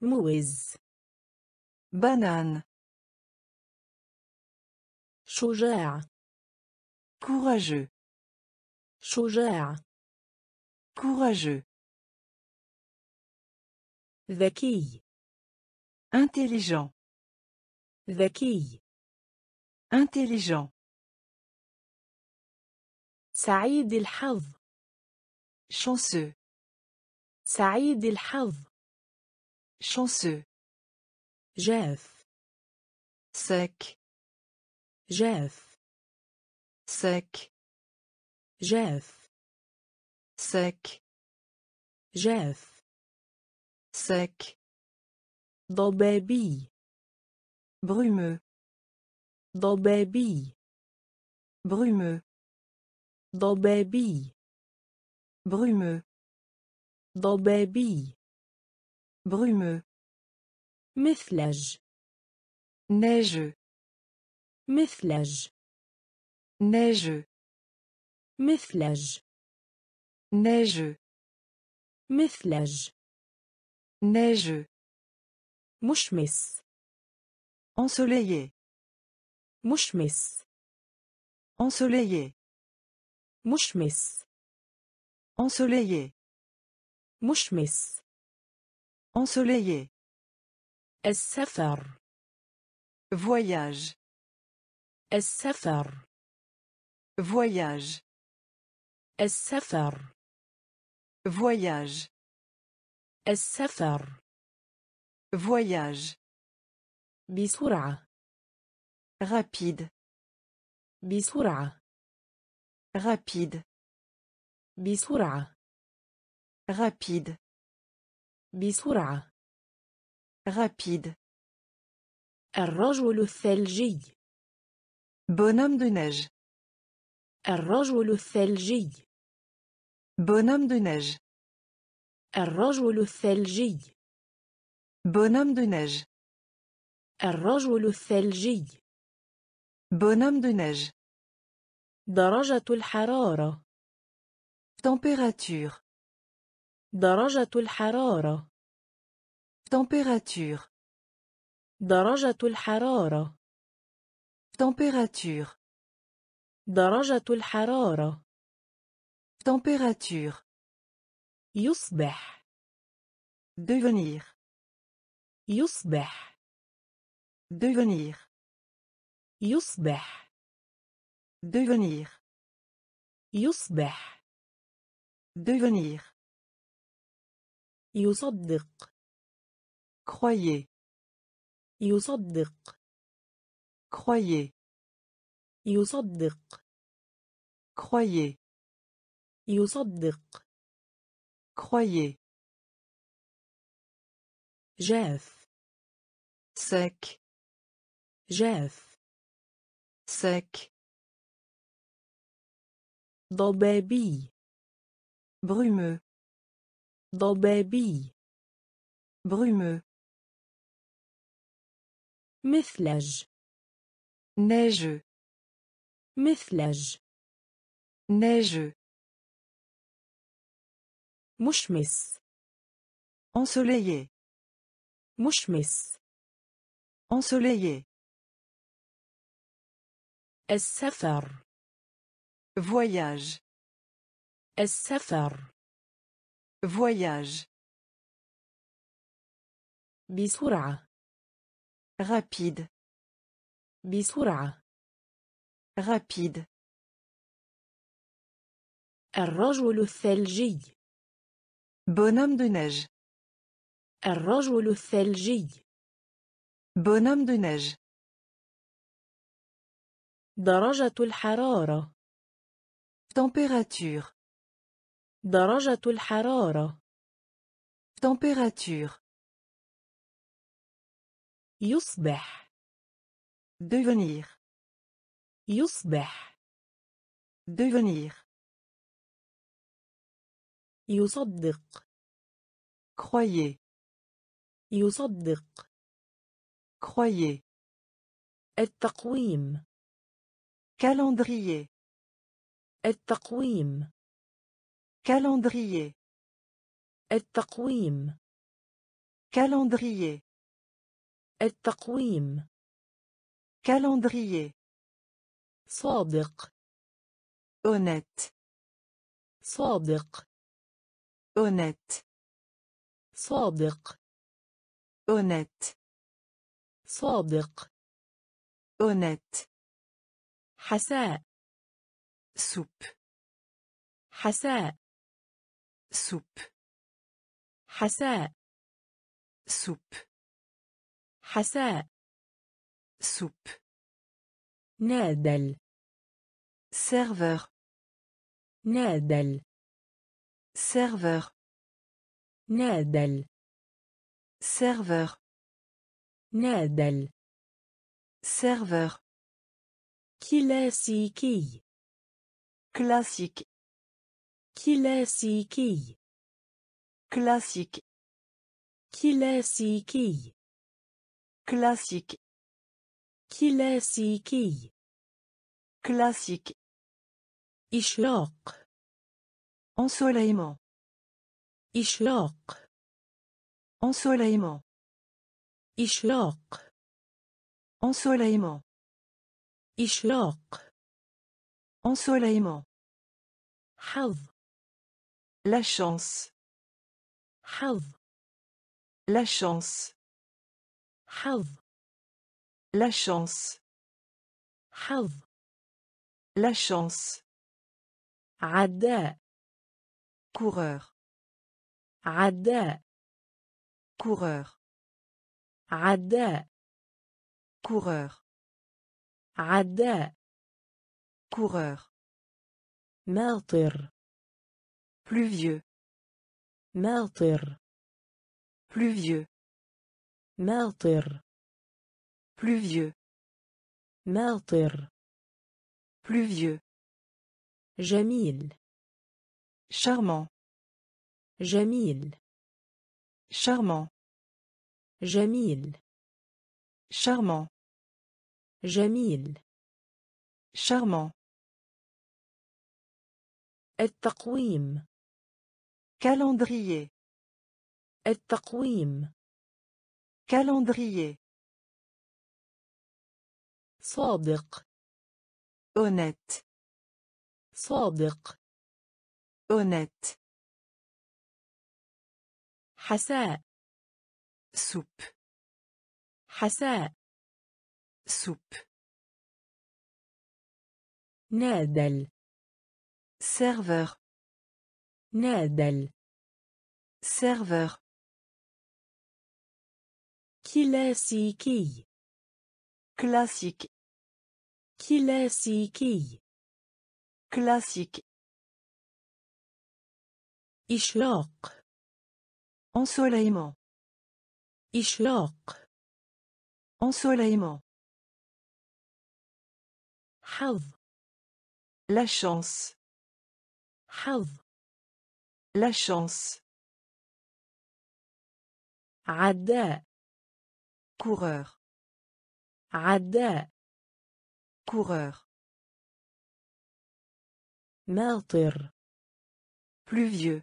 موز Banane. شجاع Courageux. شجاع Courageux. ذكي Intelligent. ذكي Intelligent. سعيد الحظ Chanceux. سعيد الحظ Chanceux. جاف Sec. جاف Sec. جاف Sec. جاف Sec. ضبابي Brumeux. ضبابي Brumeux. ضبابي Brumeux. ضبابي Brumeux. مثلج Neigeux. مثلج Neigeux. مثلج Neigeux. مثلج Neigeux. مشمس Ensoleillé. مشمس Ensoleillé. مشمس Ensoleillé. مشمس Ensoleillé. السفر Voyage. السفر Voyage. السفر Voyage. السفر Voyage. بسرعة Rapide. بسرعة Rapide. بسرعة Rapide. بسرعة Rapide. الرجل الثلجي Bonhomme de neige. الرجل الثلجي Bonhomme de neige. الرجل الثلجي Bonhomme de neige. الرجل الثلجي Bonhomme de neige. درجة الحرارة Température. درجة الحرارة Température. درجة الحرارة Température. درجة الحرارة Température. يصبح Devenir. يصبح Devenir. يصبح Devenir. يصبح Devenir. يصدق Croyez. يصدق Croyez. يصدق Croyez. يصدق Croyez. جاف Sec. جاف Sec. ضبابي Brumeux. ضبابي Brumeux. مثلج Neigeux. مثلج Neigeux. مشمس Ensoleillé. مشمس Ensoleillé. السفر Voyage. السفر Voyage. بسرعة Rapide. بسرعة Rapide. الرجل الثلجي Bonhomme de neige. الرجل الثلجي Bonhomme de neige. درجة الحرارة Température. درجة الحرارة Température. يصبح Devenir. يصبح Devenir. يصدق Croyez. يصدق Croyez. التقويم Calendrier. التقويم Calendrier. التقويم Calendrier. التقويم Calendrier. صادق Honnête. صادق Honnête. صادق Honnête. صادق Honnête. حساء Soupe. حساء سوب. حساء. سوب. حساء. سوب. نادل. سيرفر نادل. سيرفر نادل. سيرفر نادل. سيرفر كلاسيكي كلاسيك Classique. كلاسيكي Classique. كلاسيكي Classique. كلاسيكي Classique. إشراق Ensoleillement. إشراق Ensoleillement. إشراق Ensoleillement. إشراق Ensoleillement. حظ La chance. حظ La chance. حظ La chance. حظ La chance. عداء Coureur. عداء Coureur. عداء Coureur. عداء Coureur. ماطر Pluvieux. ماطر Pluvieux. ماطر Pluvieux. ماطر Pluvieux. جميل Charmant. جميل Charmant. جميل Charmant. جميل Charmant. التقويم Calendrier. التقويم Calendrier. صادق Honnête. صادق Honnête. حساء Soupe. حساء Soupe. نادل Serveur. نادل Serveur. كلاسيكي Classique. كلاسيكي Classique. إشراق Ensoleillement. إشراق Ensoleillement. حظ La chance. حظ La chance. عداء Coureur. عداء Coureur. ماطر Pluvieux.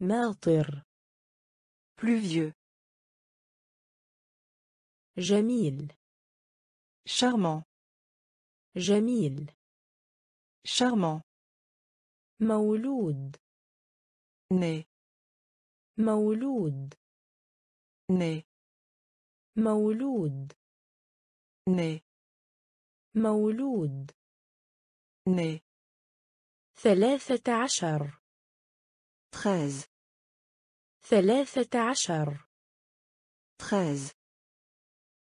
ماطر Pluvieux. جميل Charmant. جميل Charmant. مولود ني مولود. ني مولود. ني مولود. ني ثلاثة عشر. تخاز ثلاثة عشر. تخاز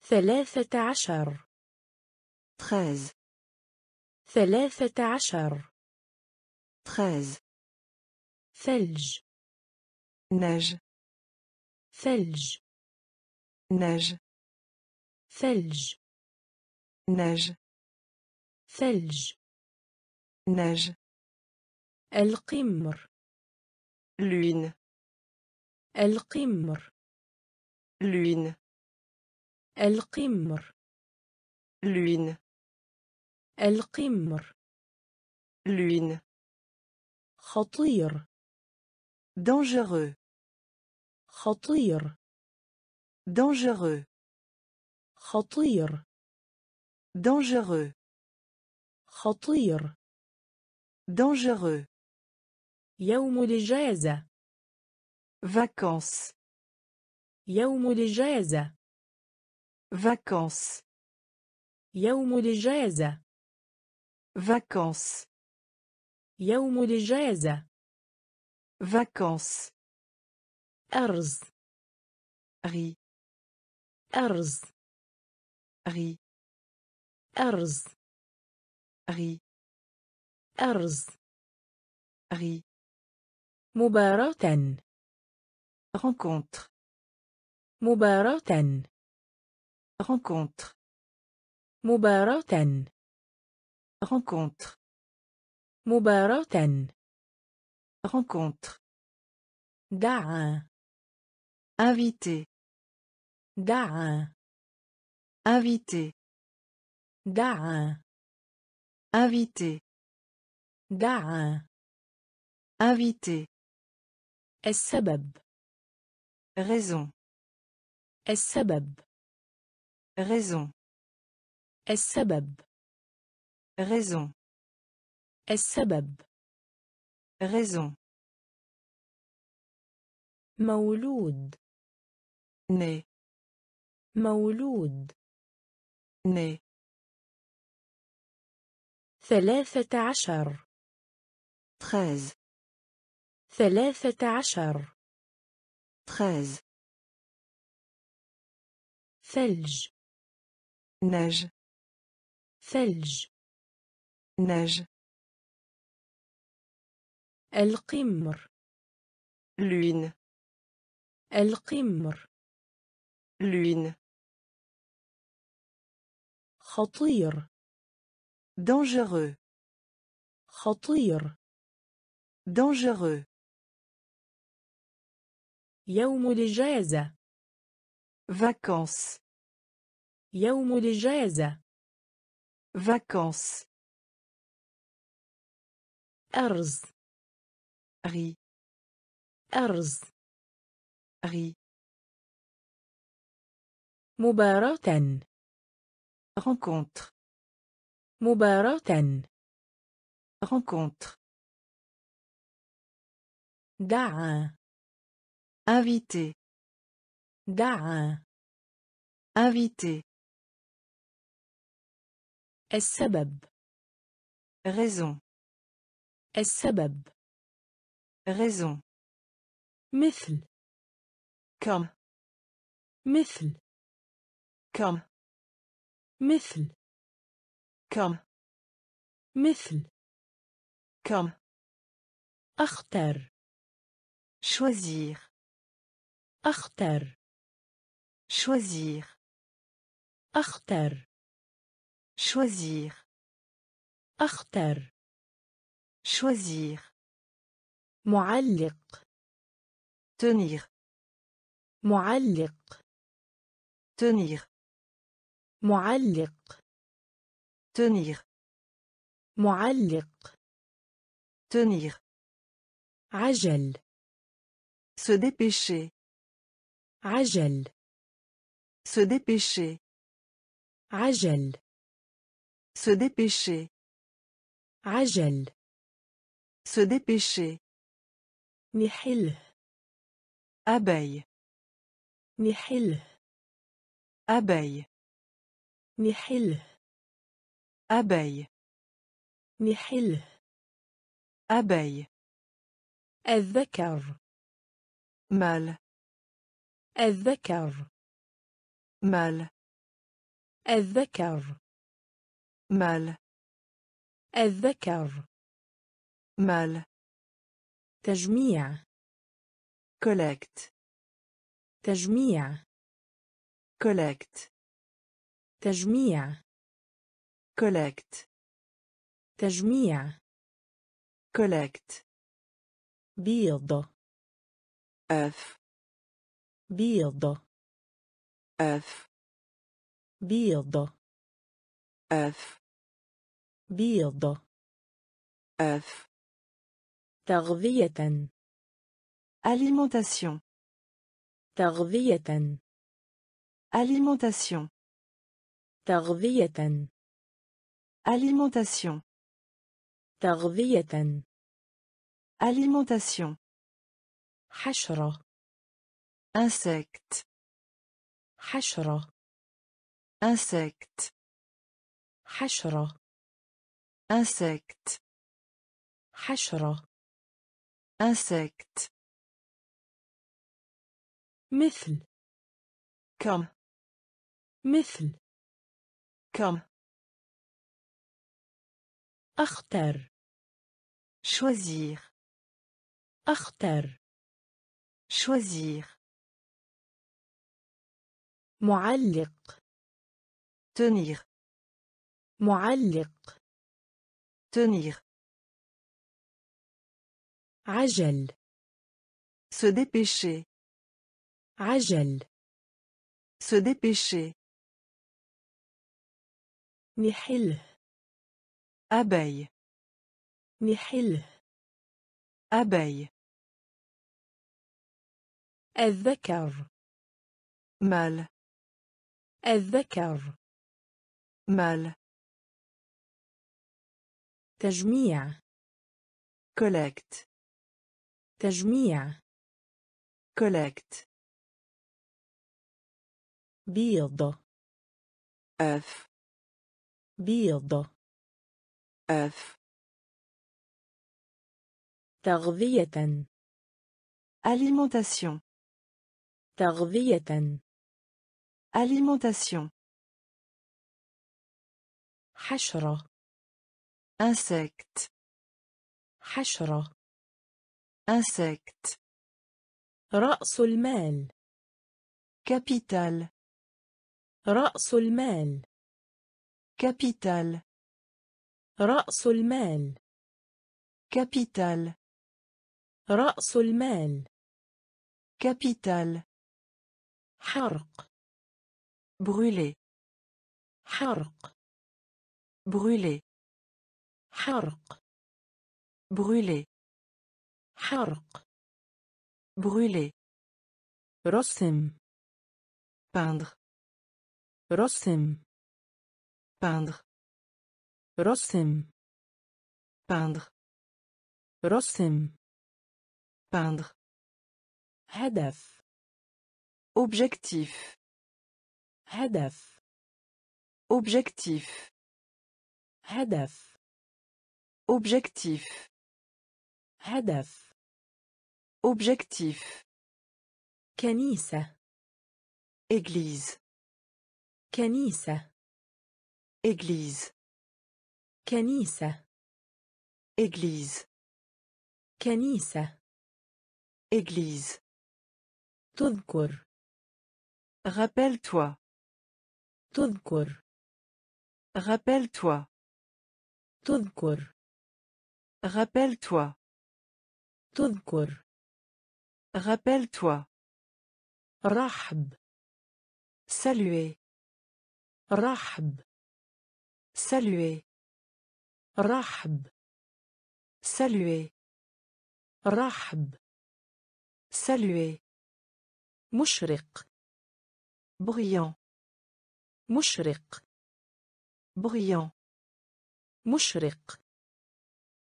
ثلاثة عشر. تخاز ثلاثة عشر. تخاز ثلج neige, ثلج neige, ثلج neige, ثلج neige, القمر lune, القمر lune, القمر lune, القمر lune, خطير. dangereux, خطير dangereux, خطير dangereux, خطير dangereux, يوم الإجازة vacances, يوم الإجازة vacances, يوم الإجازة vacances, يوم الإجازة فاكونس أرز. ري أرز. ري أرز. ري أرز. ري مباراة. Rencontre. مباراة. Rencontre. مباراة. Rencontre. مباراة. rencontre, دعا invité, دعا invité, دعا invité, دعا invité, السبب raison, السبب raison, السبب raison, السبب raison, مولود né, مولود né, ثلاثة عشر treize, ثلاثة عشر treize, ثلج neige, ثلج neige, القمر. لون القمر. لون خطير. Dangereux. خطير. Dangereux. يوم الإجازة. Vacances. يوم الإجازة. Vacances. أرز. Riz, أرز riz, مباراة rencontre, مباراة rencontre, دعا invité, دعا invité, السبب raison, السبب raison, مثل comme, مثل comme, مثل comme, مثل comme, أختر choisir, أختر choisir, أختر choisir, أختر choisir, معلق. تنير. معلق. تنير. معلق. تنير. معلق. تنير. عجل. Se dépêcher. عجل. Se dépêcher. عجل. Se dépêcher. عجل. Se dépêcher. نحله أبي. نحله أبي. نحله أبي. نحله أبي. الذكر. مال. الذكر. مال. الذكر. مال. الذكر. مال. تجميع. Collect. تجميع. Collect. تجميع. Collect. تجميع. Collect. بيض. اف بيض. اف بيض. اف بيض. اف، تغذية alimentation تغذية alimentation تغذية alimentation تغذية alimentation حشرة insecte حشرة insecte حشرة insecte حشرة insecte مثل comme مثل comme أختر choisir أختر choisir معلق tenir معلق tenir عجل se dépêcher عجل se dépêcher نحله abeille نحله abeille الذكر mâle الذكر mâle تجميع collecte تجميع collecte بيض œuf بيض œuf تغذية alimentation تغذية alimentation حشرة insecte حشرة insecte رأس المال capital رأس المال capital رأس المال capital رأس المال capital حرق brûler حرق brûler حرق brûler حرق brûler رسم peindre رسم peindre رسم peindre رسم peindre هدف objectif هدف objectif هدف objectif هدف objectif كنيسة église كنيسة église كنيسة église كنيسة église تذكر rappelle-toi تذكر rappelle-toi تذكر rappelle-toi تذكر Rappelle-toi. Rahb. Saluer. Rahb. Saluer. Rahb. Saluer. Rahb. Saluer. Mouchriq. Brillant. Mouchriq. Brillant. Mouchriq.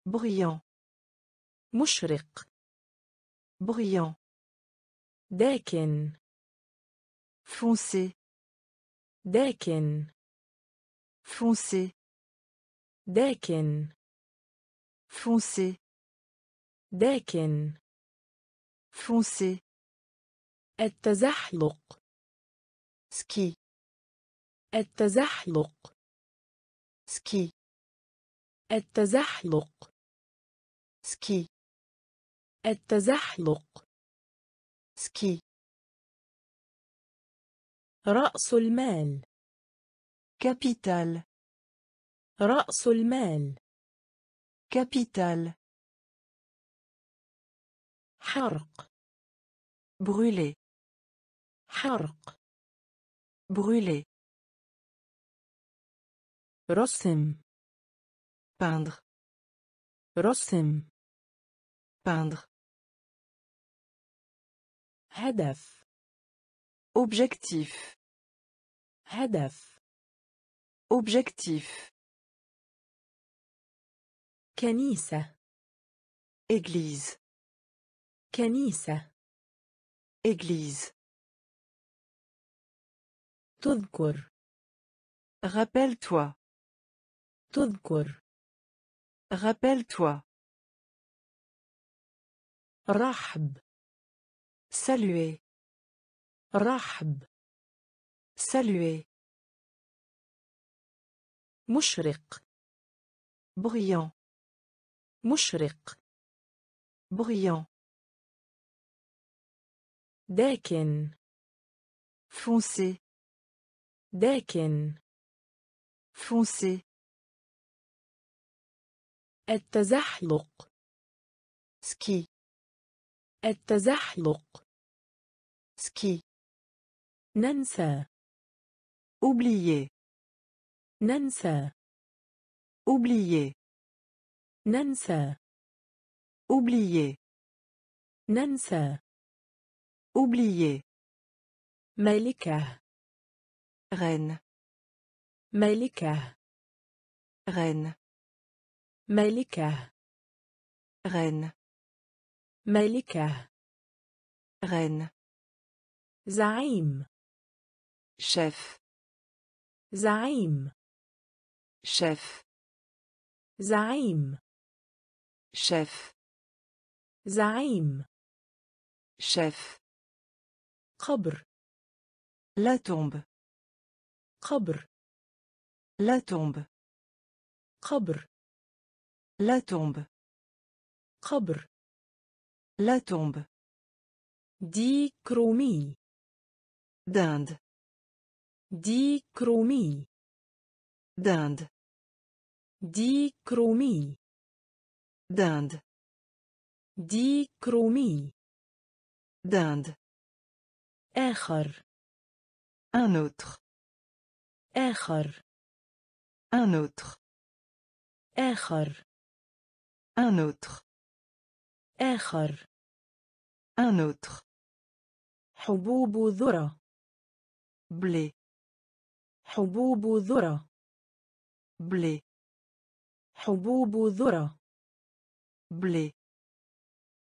Brillant. Mouchriq. Brillant داكن foncé. داكن foncé. داكن foncé. داكن foncé. التزحلق ski. التزحلق ski. التزحلق ski. التزحلق. سكي. رأس المال. كابيتال. رأس المال. كابيتال. حرق. brûlé حرق. brûlé رسم. peindre. رسم. Peindre هدف objectif هدف objectif كنيسة église كنيسة église تذكر rappelle-toi تذكر rappelle-toi رحب سلوي رحب سلوي مشرق بغيان. مشرق بغيان. داكن فونسي. داكن فونسي. التزحلق سكي. التزحلق ski ننسى oublier ننسى oublier ننسى oublier ننسى oublier ملكة reine ملكة reine ملكة reine ملكة. رين زعيم. شيف. زعيم. شيف. زعيم. شيف. زعيم. شيف. قبر. لا تومب قبر. لا تومب قبر. لا تومب قبر. la tombe دي كرومي dinde دي كرومي dinde دي كرومي dinde دي كرومي dinde آخر un autre آخر un autre آخر un autre آخر. Un autre. حبوب ذرة. Blé. حبوب ذرة. Blé. حبوب ذرة. Blé.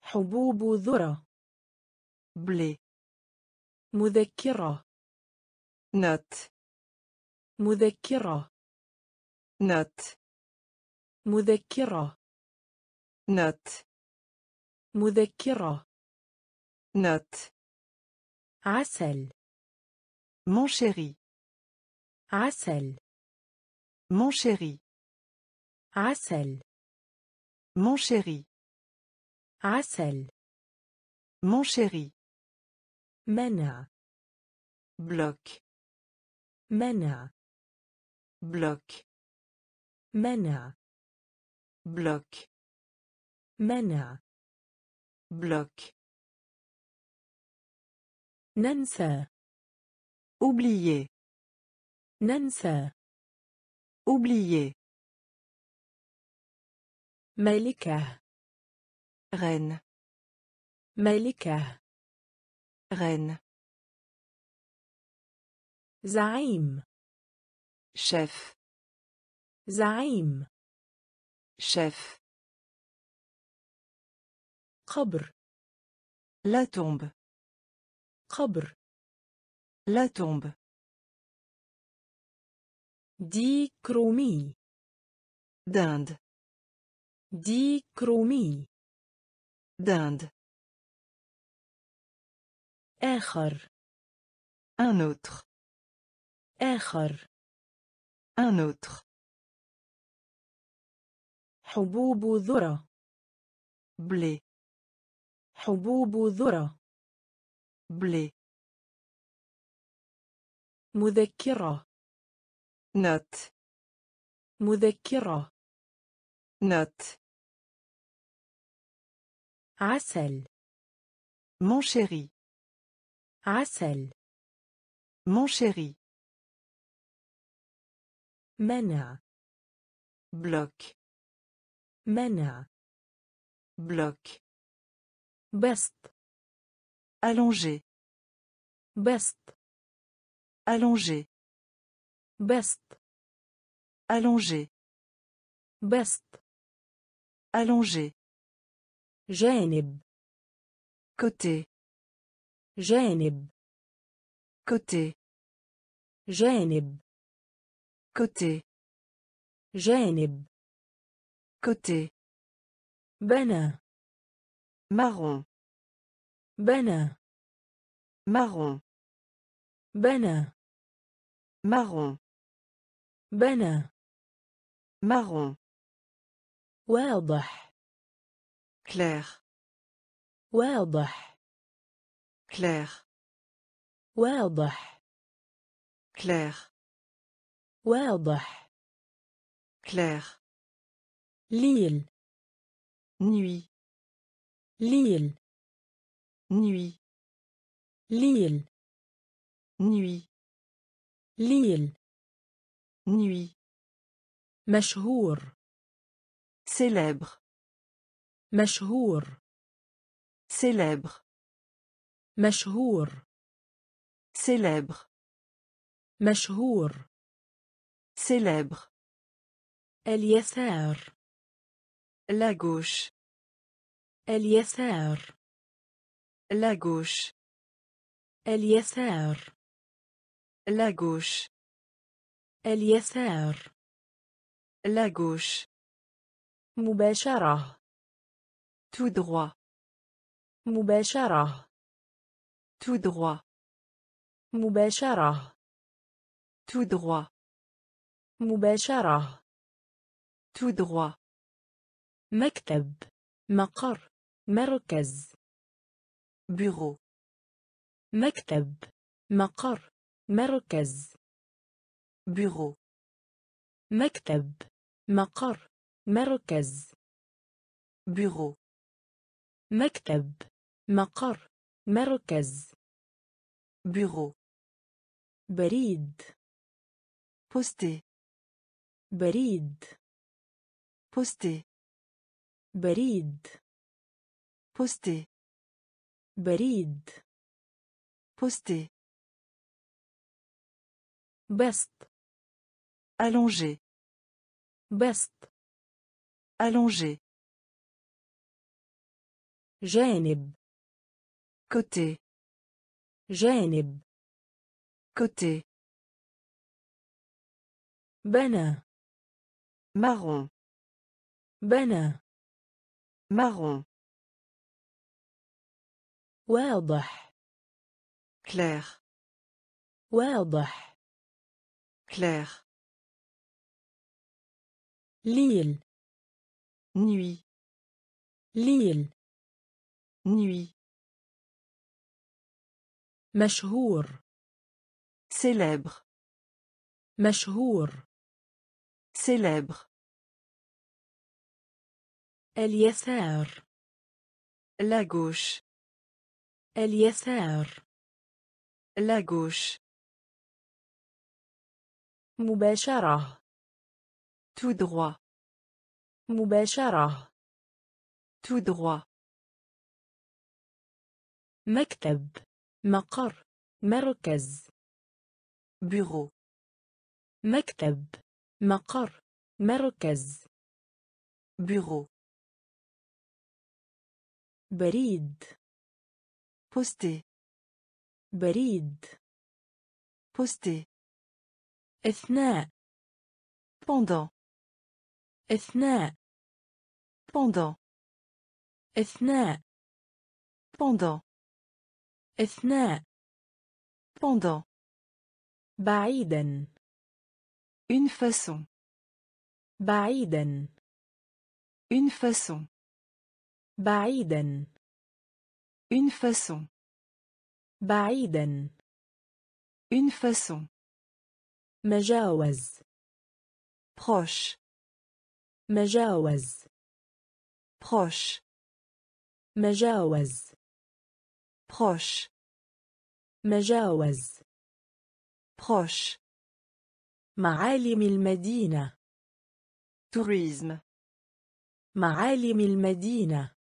حبوب ذرة. Blé. مذكرة. Note. مذكرة. Note. مذكرة. Note. مذكرة note عسل mon chéri عسل mon chéri عسل mon chéri عسل mon chéri منع bloc منع bloc منع bloc منع bloc ننسى oublier ننسى oublier ملكة reine ملكة reine زعيم chef زعيم chef قبر. لا تومب قبر. لا تومب دي كرومي داند دي كرومي داند آخر. ان اوتر آخر. ان اوتر حبوب ذرة. بلي حبوب ذرة. بلي. مذكرة. نت مذكرة. نت عسل. مون شيري عسل. مون شيري منع. بلوك منع. بلوك بسط Allongé. بسط Allongé. بسط Allongé. بسط Allongé. جانب Côté. جانب Côté. جانب Côté. جانب Côté. بنى Marron. بنى Marron. بنى Marron. بنى Marron. واضح Clair. واضح Clair. واضح Clair. واضح Clair. ليل Nuit. ليل Nuit. ليل Nuit. ليل Nuit. مشهور Célèbre. مشهور Célèbre. مشهور Célèbre. مشهور Célèbre. اليسار La gauche. اليسار. لاجوش اليسار. لاجوش اليسار. لاجوش مباشرة. تو دغوا مباشرة. تو دغوا مباشرة. تو دغوا مباشرة. تو دغوا مكتب. مقر. مركز. Bureau. مكتب. مقر. مركز. Bureau. مكتب. مقر. مركز. Bureau. مكتب. مقر. مركز. Bureau. بريد. Poster. بريد. Poster. بريد. Poster. بريد Poster. بسط Allongé. بسط Allongé. جانب Côté. جانب Côté. بنى Marron. بنى Marron. واضح Clair. واضح Clair. ليل Nuit. ليل Nuit. مشهور Célèbre. مشهور Célèbre. اليسار La gauche. اليسار La gauche. مباشرة Tout droit. مباشرة Tout droit. مكتب مقر مركز Bureau. مكتب مقر مركز Bureau. بريد Poster. بريد Poster. اثناء Pendant. اثناء Pendant. اثناء Pendant. إثناء pendant, بعيدا une façon, بعيدا une façon, بعيدا Une façon, بعيدا une façon, مجاوز proche, مجاوز proche, مجاوز proche, مجاوز proche, معالم المدينة tourisme, معالم المدينة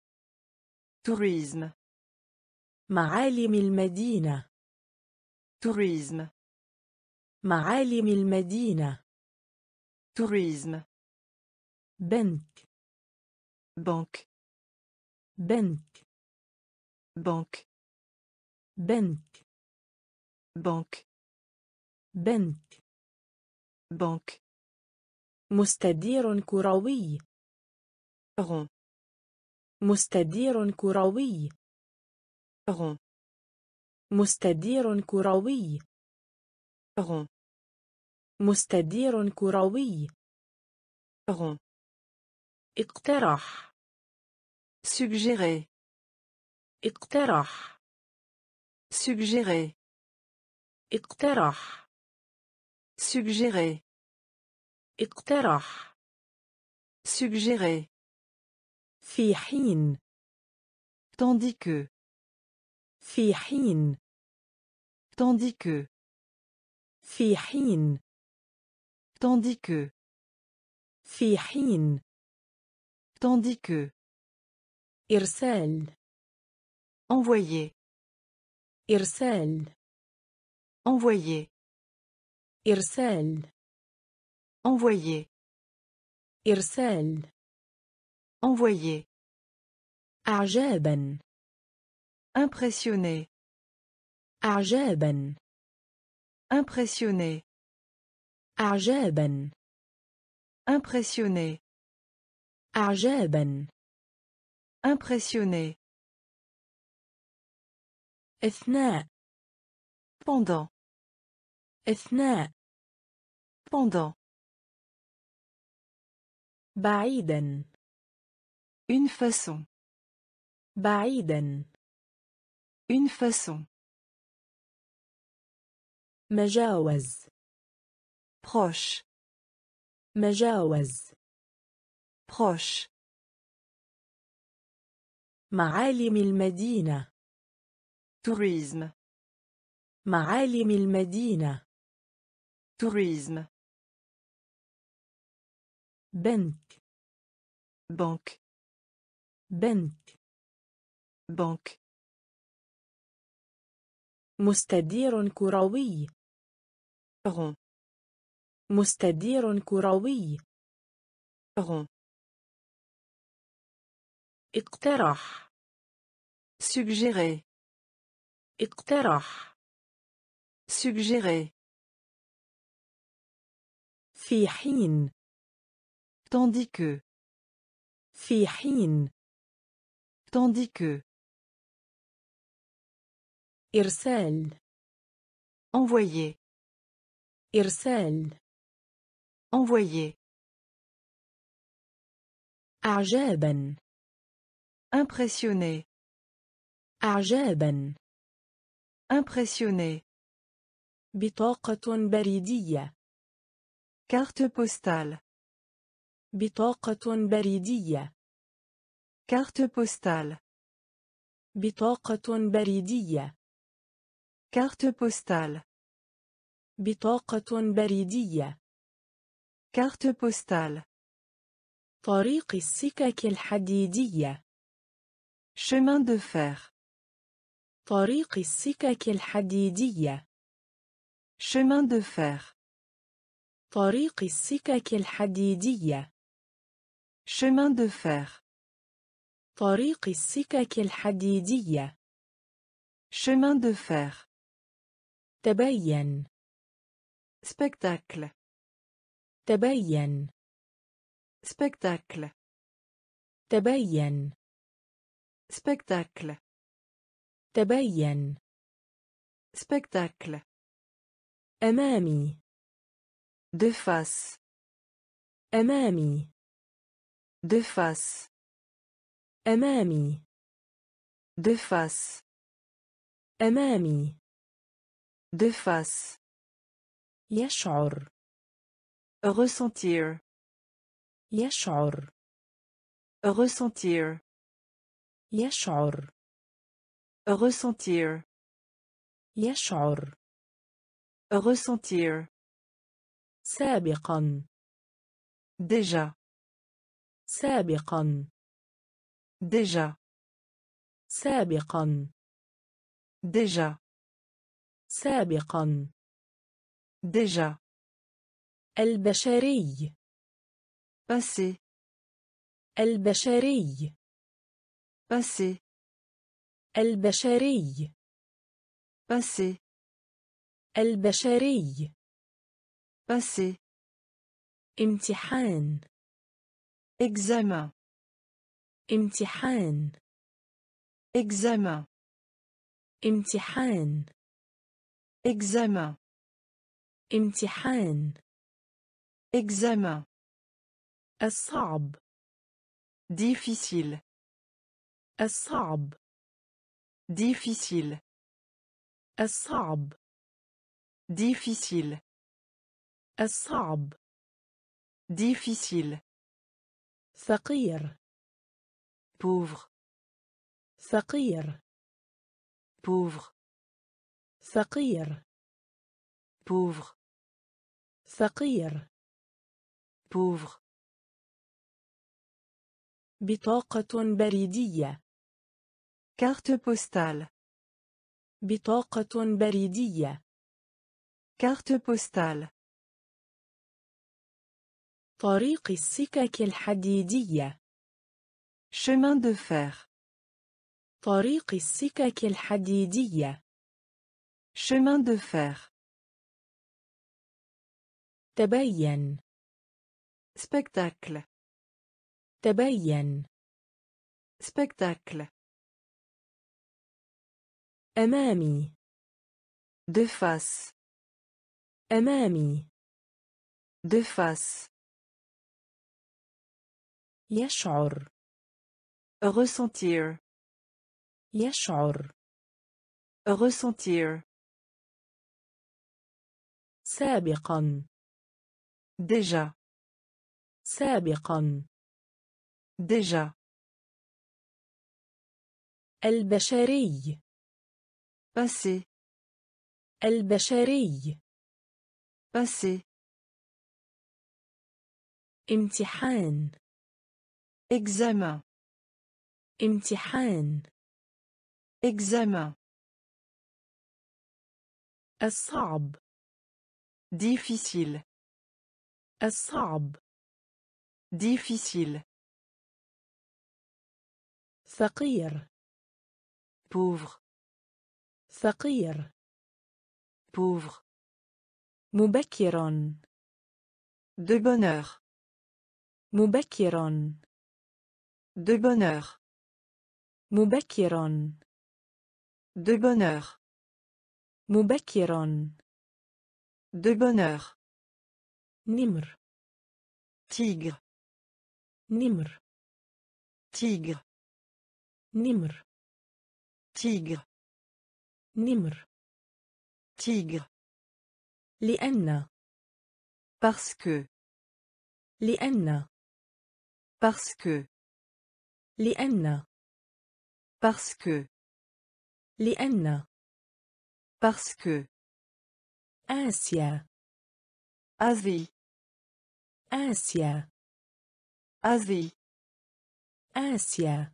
tourisme, معالم المدينة. Tourisme, معالم المدينة. Tourisme, بنك. Banque, بنك. Banque, بنك. Banque, بنك. Banque, مستدير كروي. Rond, مستدير كروي. Rond, مستدير كروي rond, مستدير كروي rond, اقترح suggérer, اقترح suggérer, اقترح suggérer, اقترح suggérer, في حين tandis que, في حين tandis que, في حين tandis que, في حين tandis que, إرسال envoyer, إرسال envoyer, إرسال envoyer, إرسال envoyer, أعجابا impressionner, أعجابا impressionner, أعجابا impressionner, أعجابا impressionner, إثناء pendant, إثناء pendant, بعيدا une façon, بعيدا une façon, مجاوز proche, مجاوز proche, معالم المدينة tourisme, معالم المدينة tourisme, بنك banque, بنك banque, مستدير كروي. رون مستدير كروي. رون اقترح. Suggérer. اقترح. Suggérer. في حين. Tandis في حين. Tandis إرسال envoyer, إرسال envoyer, أعجابا impressionner, أعجابا impressionner, بطاقة بريدية carte postale, بطاقة بريدية carte postale, بطاقة بريدية Carte postale, بطاقة بريدية. carte postale, طريق السكك الحديدية. Chemin de fer, طريق السكك الحديدية. Chemin de fer, طريق السكك الحديدية. Chemin de fer, طريق السكك الحديدية. Chemin de fer, تبين. سبكتاكل تبين. سبكتاكل تبين. سبكتاكل تبين. سبكتاكل أمامي. دفاس أمامي. دفاس أمامي. دفاس أمامي. De face. يشعر Ressentir. يشعر Ressentir. يشعر Ressentir. يشعر Ressentir. سابقا Déjà. سابقا Déjà. سابقا Déjà. سابقا Déjà. البشري Passé. البشري Passé. البشري Passé. البشري Passé. امتحان Examen. امتحان Examen. امتحان Examen. امتحان Examen. الصعب Difficile. الصعب Difficile. الصعب Difficile. الصعب Difficile. فقير Pauvre. فقير Pauvre. فقير Pauvre. فقير Pauvre. بطاقة بريدية Carte postale. بطاقة بريدية Carte postale. طريق السكك الحديدية Chemin de fer. طريق السكك الحديدية Chemin de fer. تبين Spectacle. تبين Spectacle. أمامي De face. أمامي De face. يشعر Ressentir. يشعر Ressentir. سابقا Déjà. سابقا Déjà. البشري Passé. البشري Passé. امتحان Examen. امتحان Examen. الصعب Difficile. الصعب Difficile. فقير Pauvre. فقير Pauvre. مبكر De bonheur. مبكر De bonheur. مبكر De bonheur. مبكر De bonheur. Nimr. Tigre. Nimr. Tigre. Nimr. Tigre. Nimr. Tigre. Les Parce que. Les Parce que. Les Parce que. Les Parce que. آسيا Asie. آسيا Asie. آسيا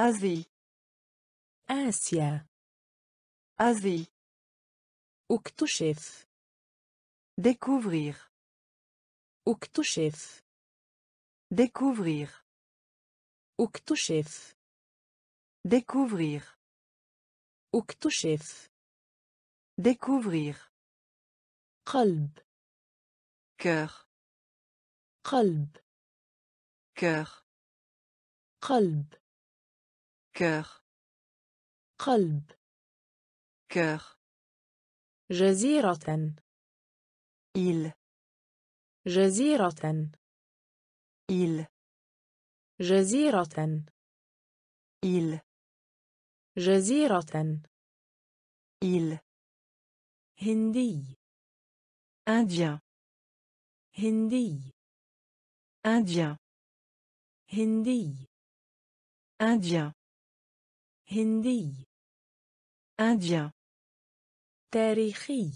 Asie. آسيا Asie. اكتشف Découvrir. اكتشف Découvrir. اكتشف Découvrir. اكتشف Découvrir. قلب Cœur. قلب Cœur. قلب Cœur. قلب Cœur. جزيرة île جزيرة île جزيرة île جزيرة île هندي indien هندي indien هندي indien هندي indien تاريخي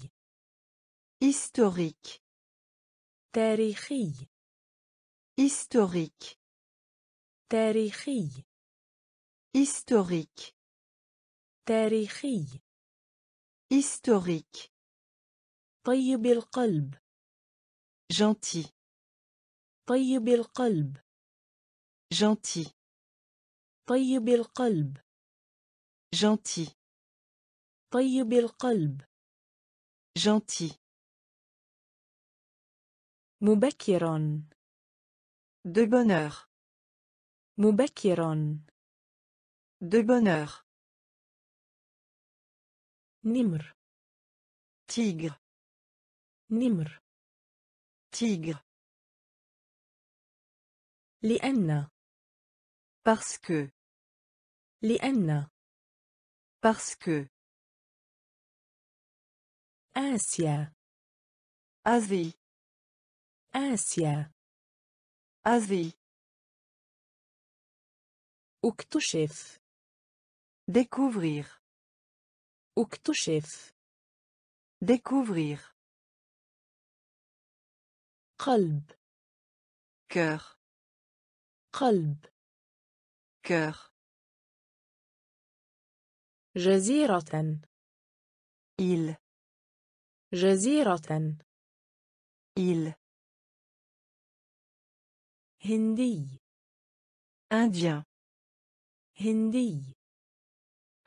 historique تاريخي historique تاريخي historique تاريخي historique طيب القلب gentil طيب القلب gentil طيب القلب gentil طيب القلب gentil مبكرا de bonheur مبكرا de bonheur نمر tigre نمر tigre لأن parce que لأن parce que آسيا Asie آسيا Asie اكتشف découvrir اكتشف découvrir قلب cœur قلب cœur جزيرة île جزيرة île هندي indien هندي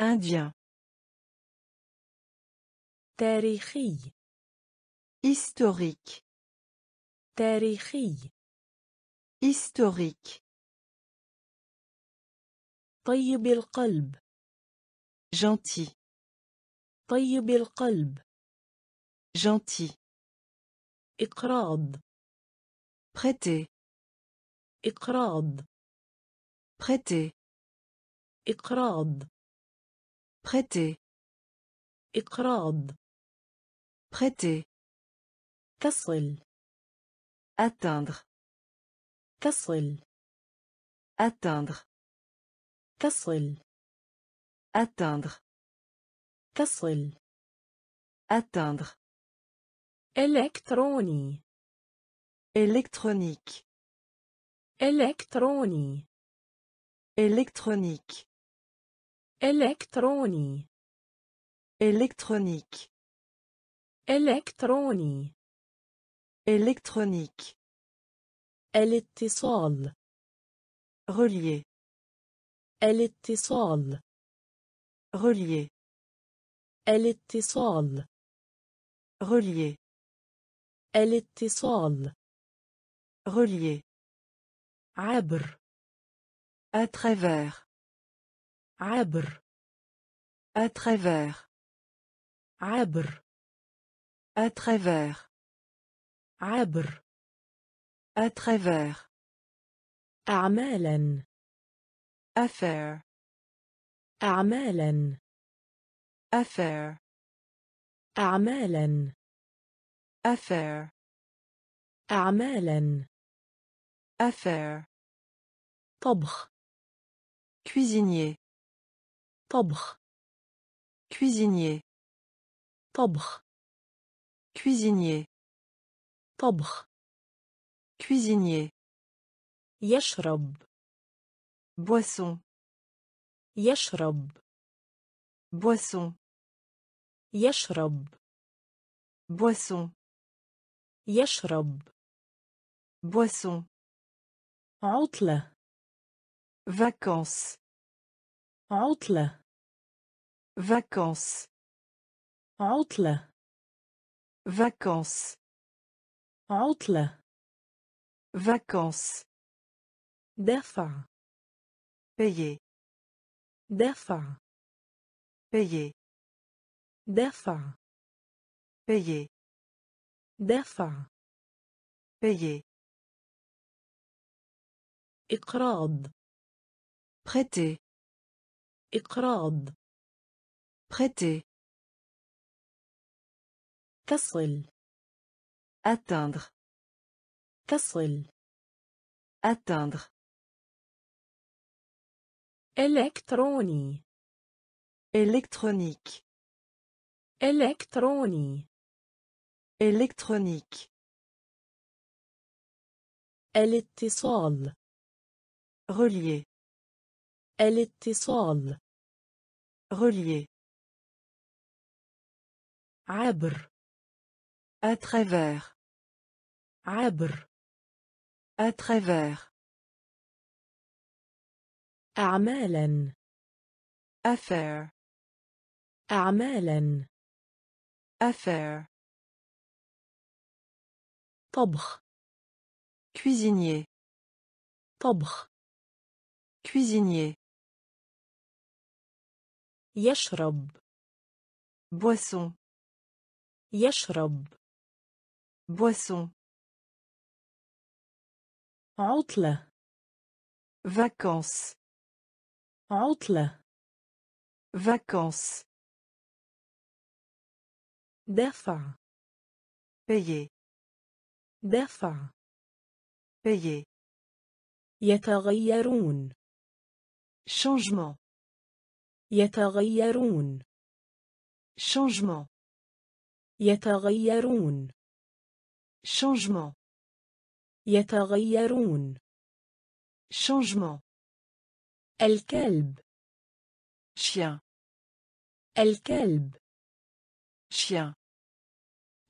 indien تاريخي historique تاريخي historique طيب القلب gentil طيب القلب gentil إقراض prêter إقراض prêter إقراض prêter إقراض prêter تصل atteindre تصل atteindre تصل atteindre تصل atteindre إلكتروني électronique إلكتروني électronique إلكتروني électronique إلكتروني électronique الاتصال relier الاتصال relier الاتصال relier الاتصال relier عبر à travers عبر à travers عبر à travers عبر à travers أعمالا affaire أعمالا affaire أعمالا affaire أعمالا affaire طبخ cuisinier طبخ cuisinier طبخ cuisinier طبخ cuisinier يشرب boisson يشرب boisson يشرب boisson يشرب boisson عطلة vacances عطلة vacances عطلة vacances عطلة vacances دفع payer دفع payer دفع payer, دفع payer, إقراض prêter, إقراض prêter, تصل atteindre, تصل atteindre, إلكتروني électronique, إلكتروني électronique, الاتصال relier, الاتصال relier, عبر à travers, عبر à travers, أعمالا affaire, أعمالا affaire, طبخ cuisinier, طبخ cuisinier, يشرب boisson, يشرب boisson, عطلة vacances, عطلة vacances, دفع payer, دفع payer, يتغيرون changement, يتغيرون changement, يتغيرون changement, يتغيرون changement, الكلب chien, الكلب chien,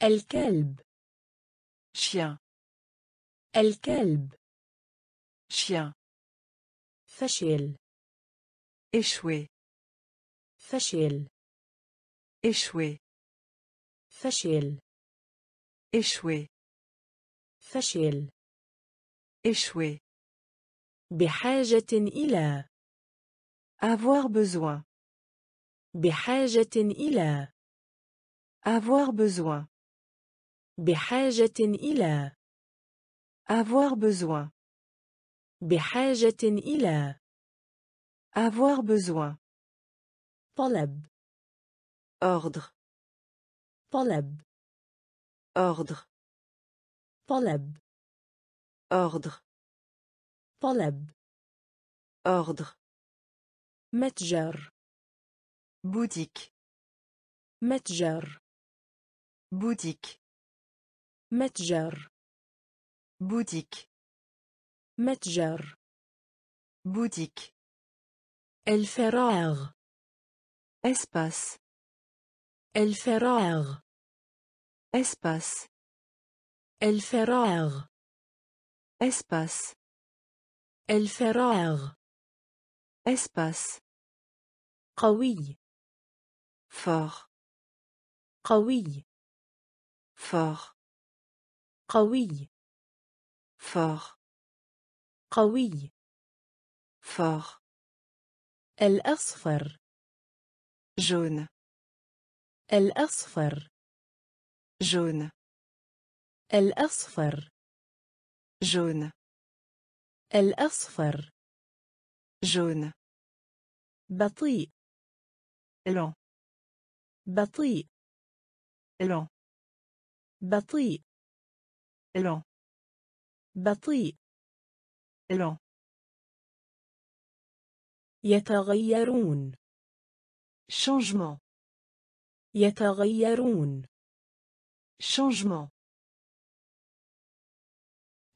الكلب chien, الكلب chien, فشل échouer, فشل échouer, فشل échouer, فشل échouer, بحاجة إلى avoir besoin, بحاجة إلى avoir besoin, بحاجة إلى avoir besoin, بحاجة إلى avoir besoin, طلب ordre, طلب ordre, طلب ordre, طلب ordre, متجر boutique, متجر boutique, متجر boutique, متجر boutique, الفراغ espace, الفراغ espace, الفراغ اسباس الفراغ. اسباس قوي. Fort. قوي. Fort. قوي. Fort. قوي. Fort. الأصفر. جون. الأصفر. جون. الأصفر. جون. الأصفر. جون الأصفر. جون بطيء. لون بطيء. لون بطيء. لون بطيء. لون يتغيرون. changement يتغيرون. changement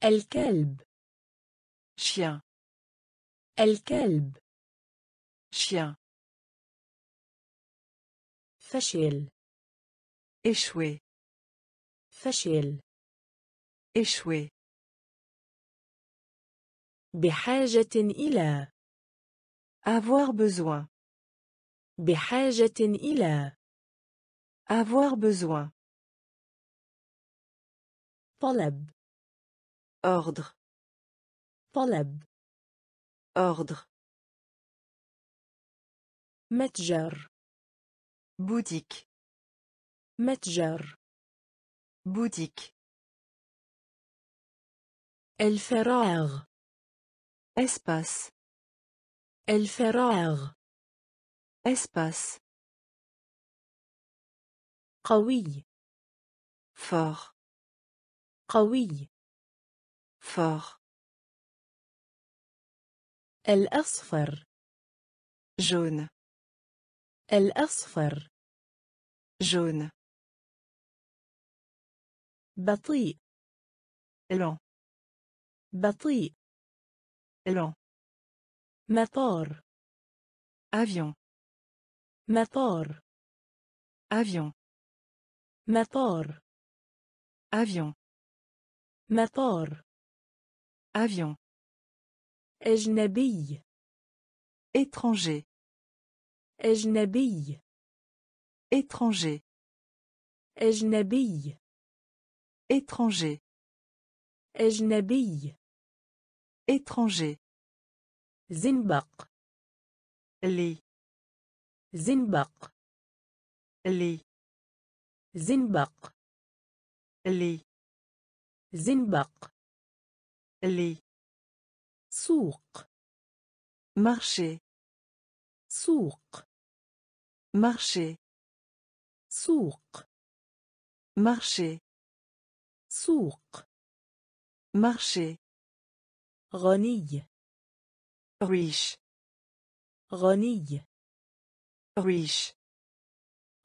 الكلب chien, الكلب chien, فشل échouer, فشل échouer, بحاجة إلى avoir besoin, بحاجة إلى avoir besoin, طلب ordre, طلب ordre, متجر boutique, متجر Boutique. الفراغ Espace. الفراغ Espace. قوي Fort. قوي Fort. الأصفر Jaune. الأصفر Jaune. بطيء Lent. بطيء Lent. مطار Avion. مطار Avion. مطار Avion. مطار Avion. أجنبي Étranger. أجنبي Étranger. أجنبي Étranger. أجنبي Étranger. زنبق Lit. زنبق Lit. زنبق Lit. زنبق Lit. سوق Marché. سوق Marché. سوق Marché. سوق Marché. غني Riche. غني Riche.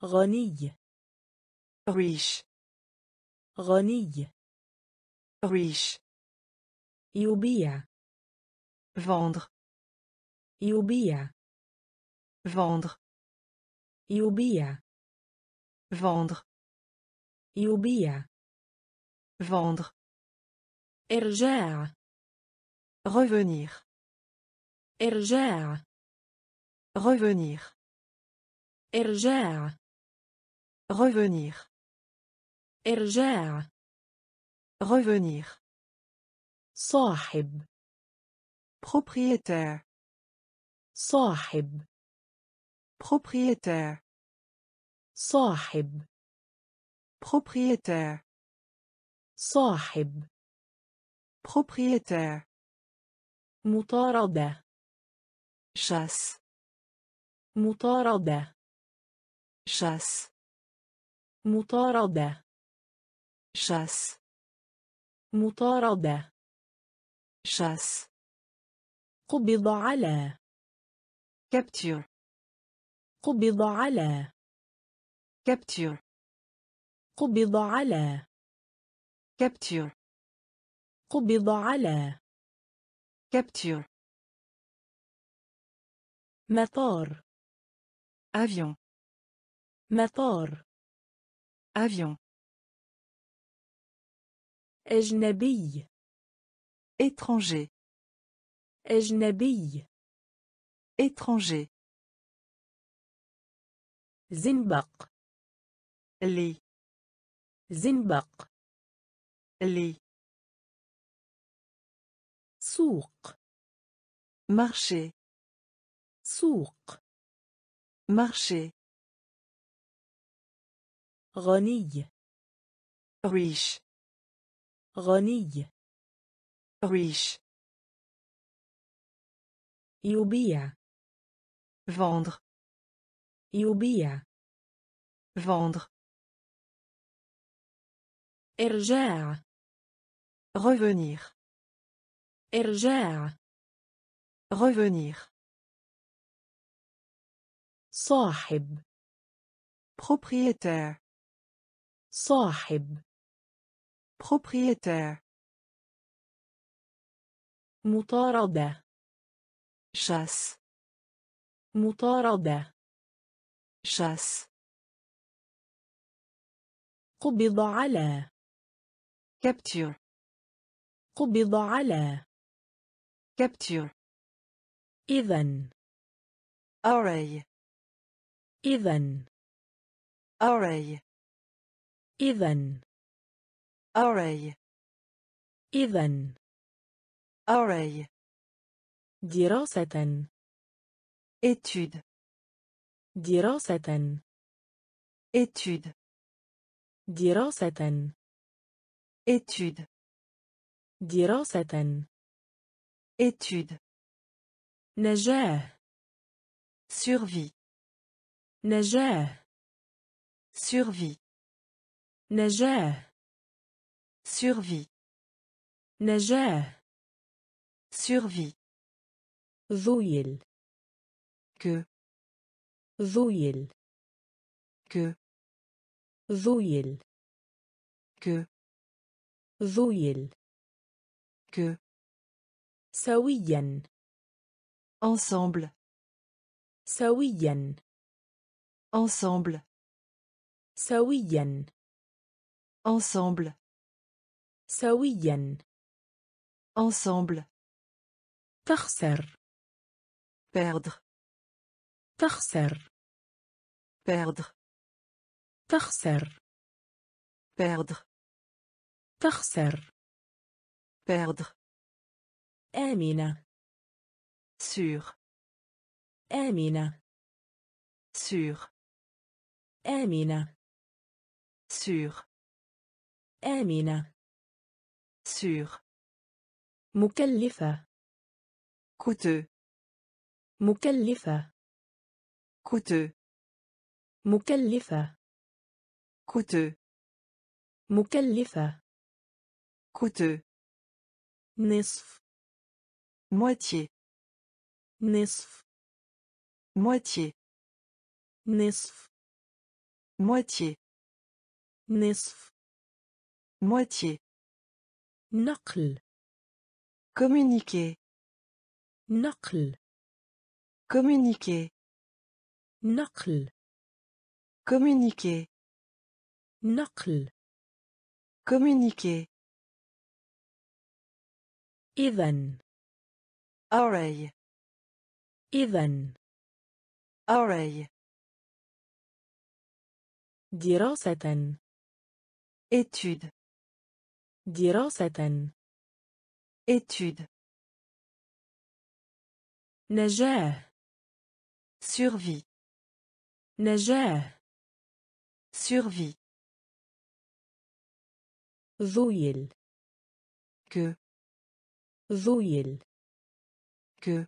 غني Riche. غني Riche. Vendre. Jubia. Vendre. Jubia. Vendre. Jubia. Vendre. Erja. Revenir. Erja. Revenir. Erja. Revenir. Erja. Revenir. صاحب propriétaire صاحب propriétaire صاحب propriétaire صاحب propriétaire مطاردة شاس مطاردة شاس مطاردة شاس مطاردة. شاس قبض على. كابتور قبض على. كابتور قبض على. كابتور قبض على. كابتور مطار. افيون مطار. افيون أجنبي. Étranger. أجنبي Étranger. زنبق Lit. زنبق Lit. سوق Marché. سوق Marché. غني Riche. غني Riche. يبيع Vendre. يبيع Vendre. إرجاع Revenir. إرجاع Revenir. صاحب Propriétaire. صاحب Propriétaire. مطاردة. شاس مطاردة. شاس قبض على. كابتور قبض على. كابتور إذا أري إذن. أري إذن. أري إذن. Oreille. دراسة Étude. دراسة Étude. دراسة Étude. دراسة Étude. نجاة Survie. نجاة Survie. نجاة Survie. نجاة Survie. ذويل Que. ذويل Que. ذويل Que. ذويل Que. سويا Ensemble. سويا Ensemble. سويا Ensemble. سويا Ensemble. تخسر Perdre. تخسر Perdre. تخسر Perdre. تخسر Perdre. آمنة Sûr. آمنة Sûr. آمنة Sûr. آمنة Sûr. مكلفة Coûteux. مكلفة Coûteux. مكلفة Coûteux. مكلفة Coûteux. نصف Moitié. نصف Moitié. نصف Moitié. نصف Moitié. نقل Communiquer. نقل Communiquer. نقل Communiquer. نقل Communiquer. إذن Oreille. إذن Oreille. دراسة Étude. دراسة Étude. نجاة Survie. نجاة Survie. ذويل Que. ذويل Que.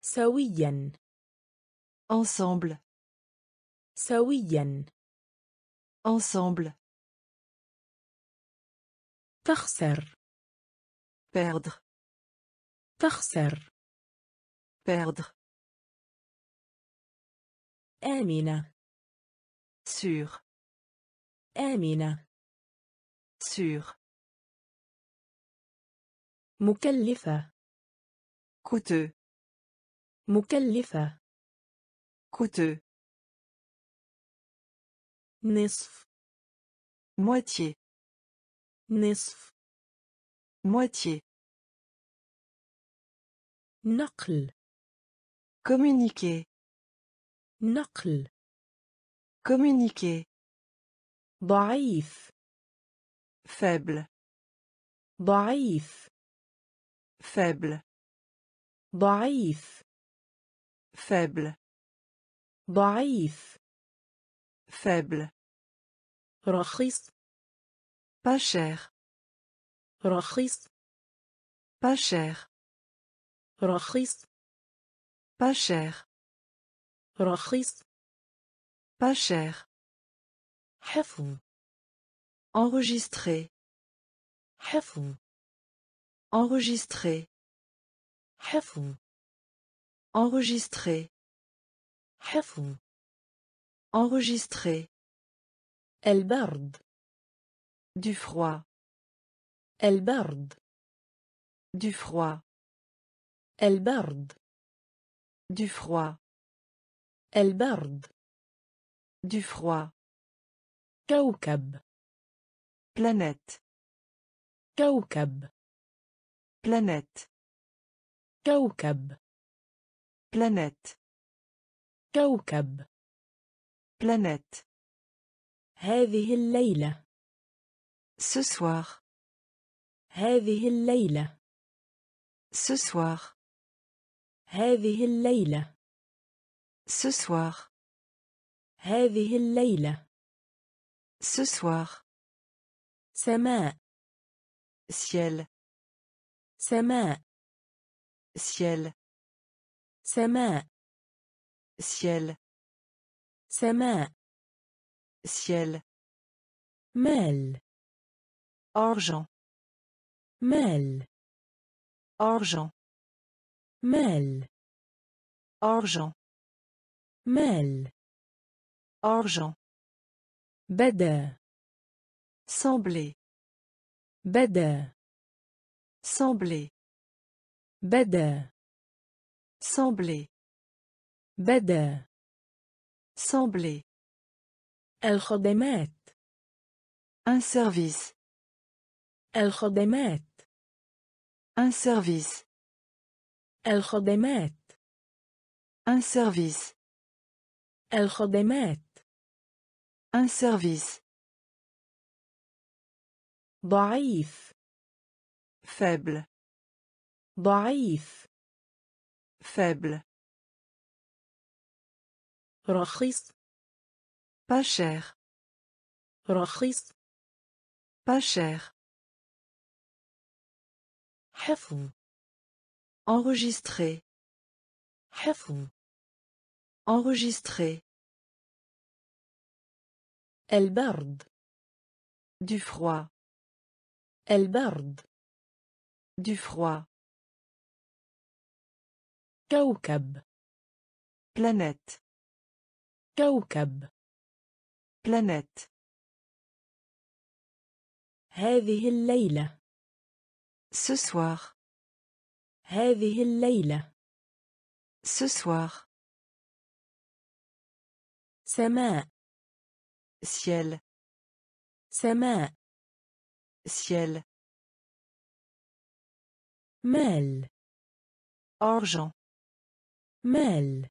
سويا Ensemble. سويا Ensemble. تخسر Perdre. تخسر Perdre. آمنة Sûr. آمنة Sûr. مكلفة Coûteux. مكلفة Coûteux. نصف Moitié. نصف Moitié. نقل Communiquer. نقل Communiquer. ضعيف Faible. ضعيف Faible. ضعيف Faible. ضعيف Faible. رخيص Pas cher. رخيص Pas cher. رخيص Pas cher. رخيص Pas cher. حفظ Enregistrer. حفظ Enregistrer. حفظ Enregistrer. حفظ Enregistrer. البرد Du froid. البرد Du froid. البرد Du froid. البرد Du froid. كوكب Planète. كوكب Planète. كوكب Planète. كوكب Planète. هذه الليلة Ce soir. هذه الليلة Ce soir. هذه الليلة Ce soir. هذه الليلة Ce soir. سماء ciel سماء ciel سماء ciel سماء ciel مال argent مال argent مال argent مال argent بدا sembler بدا sembler بدا sembler بدا sembler الخدمات un service الخدمات un service الخدمات un service الخدمات un service ضعيف faible ضعيف faible رخيص pas cher رخيص pas cher حفظ enregistrer حفظ enregistrer البرد du froid البرد du froid كوكب planète كوكب planète هذه الليلة ce soir هذه الليلة ce soir سماء ciel سماء ciel مال argent مال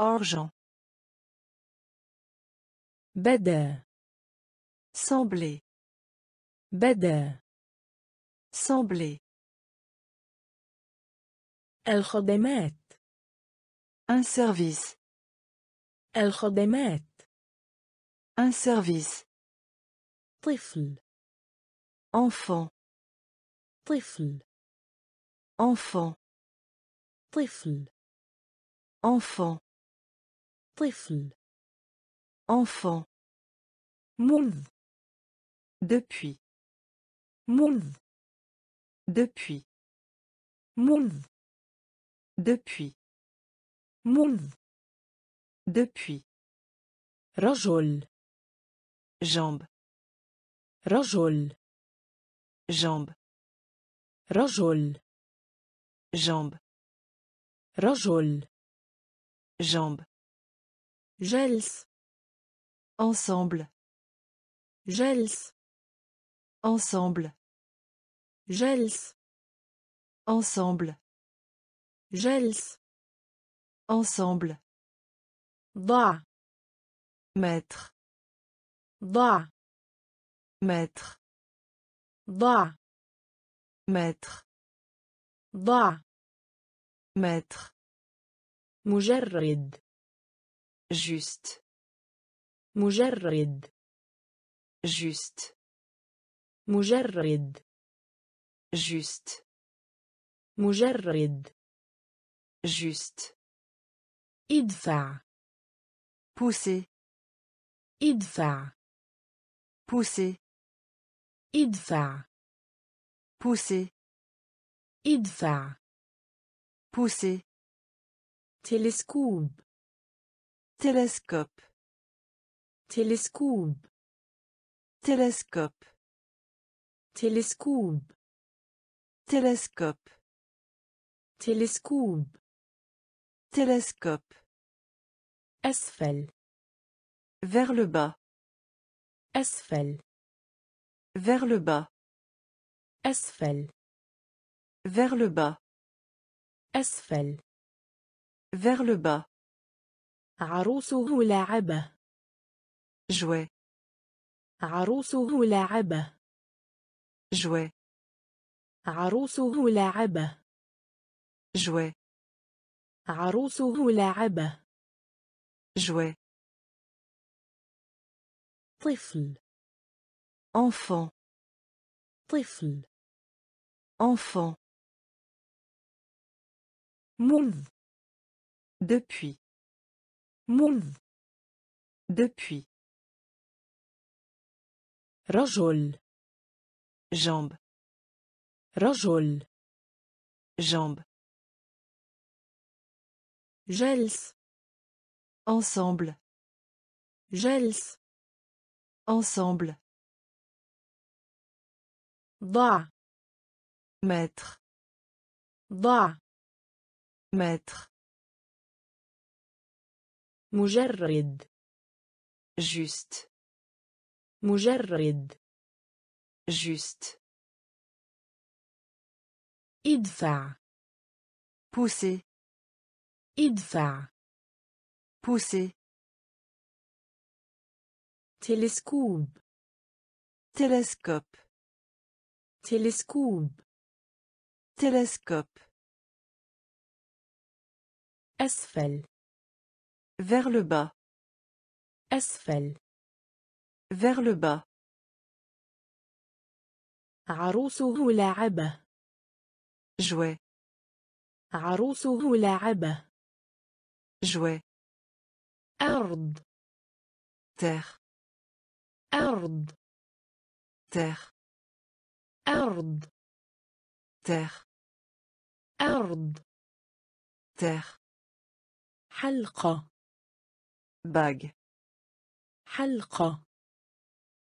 argent بدا sembler بدا sembler الخدمات un service الخدمات un service طفل enfant طفل enfant طفل enfant طفل enfant منذ depuis منذ depuis منذ depuis منذ depuis رجل jambe رجل jambe رجل jambe رجل jambe جلس ensemble جلس ensemble جلس ensemble جلس ensemble ضع mettre ضع mettre ضع mettre ضع mettre مجرد juste مجرد juste مجرد juste مجرد Juste. Idfa. Pousser. Idfa. Pousser. Idfa. Pousser. Idfa. Pousser. Télescope. Télescope. Télescope. Télescope. Télescope. Télescope. Télescope. télescope أسفل vers le bas أسفل vers le bas أسفل vers le bas أسفل vers le bas عروسه لاعبة jouet عروسه لاعبة jouet عروسه لاعبة jouet عروسه لاعبة jouet طفل Enfant. طفل Enfant. منذ Depuis. منذ Depuis. رجل Jambe. رجل Jambe. جلس Ensemble. جلس Ensemble. ضع Maître. ضع Maître. مجرد Juste. مجرد Juste. ادفع Pousser. ادفع Pousser. تلسكوب Télescope. تلسكوب Télescope. أسفل Vers le bas. أسفل Vers le bas. عروسه لاعبة Jouet. عروسه لاعبة جوي أرض. Terre. أرض. Terre. أرض. Terre. أرض. Terre. حلقة. Bag حلقة.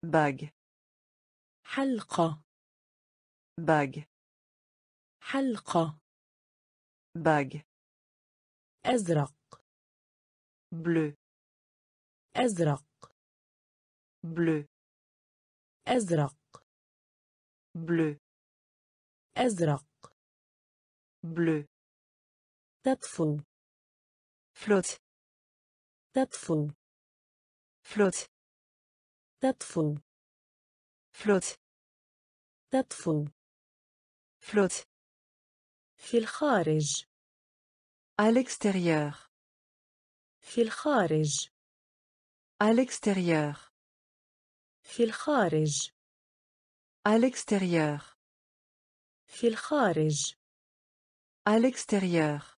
Bag حلقة. Bag حلقة. Bag أزرق. Bleu. أزرق Bleu. أزرق Bleu. أزرق Bleu. تطفو Flotte. تطفو Flotte. تطفو Flotte. تطفو Flotte. في الخارج À l'extérieur. في الخارج À l'extérieur. في الخارج À l'extérieur. في الخارج À l'extérieur.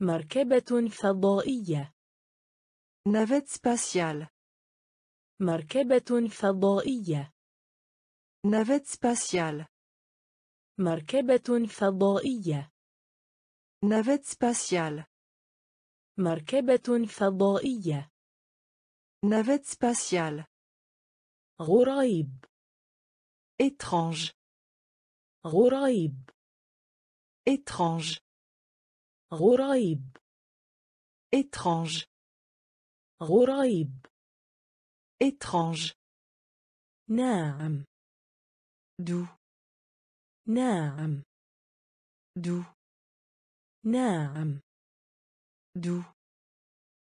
مركبة فضائية Navette spatiale. مركبة فضائية Navette spatiale. مركبة فضائية Navette spatiale. مركبة فضائية Navette spatiale. غريب Étrange. غريب Étrange. غريب Étrange. غريب Étrange. ناعم Doux. ناعم Doux. ناعم Doux.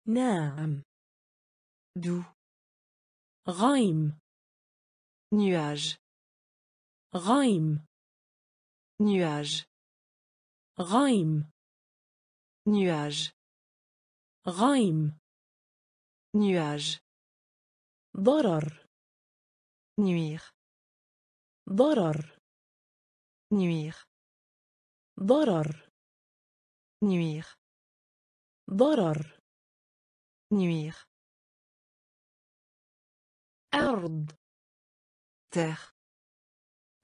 ناعم Doux. غيم Nuage. غيم Nuage. غيم Nuage. غيم Nuage. ضرر Nuire. ضرر Nuire. ضرر Nuire. ضرر. نوير أرض. تر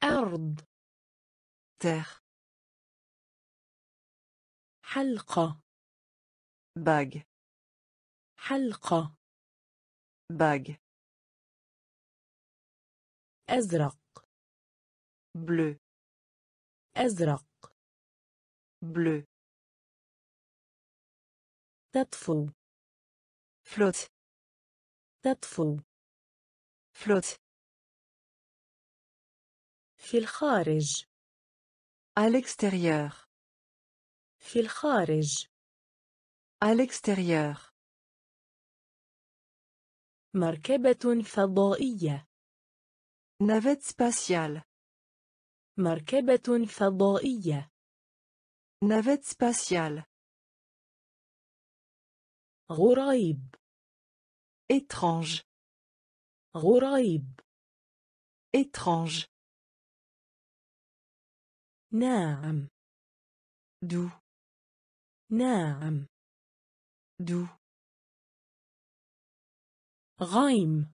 أرض. تر حلقة. باج حلقة. باج أزرق. بلو أزرق. بلو تطفو فلوت تطفو فلوت في الخارج. À l'extérieur. في الخارج. À l'extérieur. مركبة فضائية. Navette spatiale. مركبة فضائية. Navette spatiale. غريب Étrange. غريب Étrange. ناعم Doux. ناعم Doux. غيم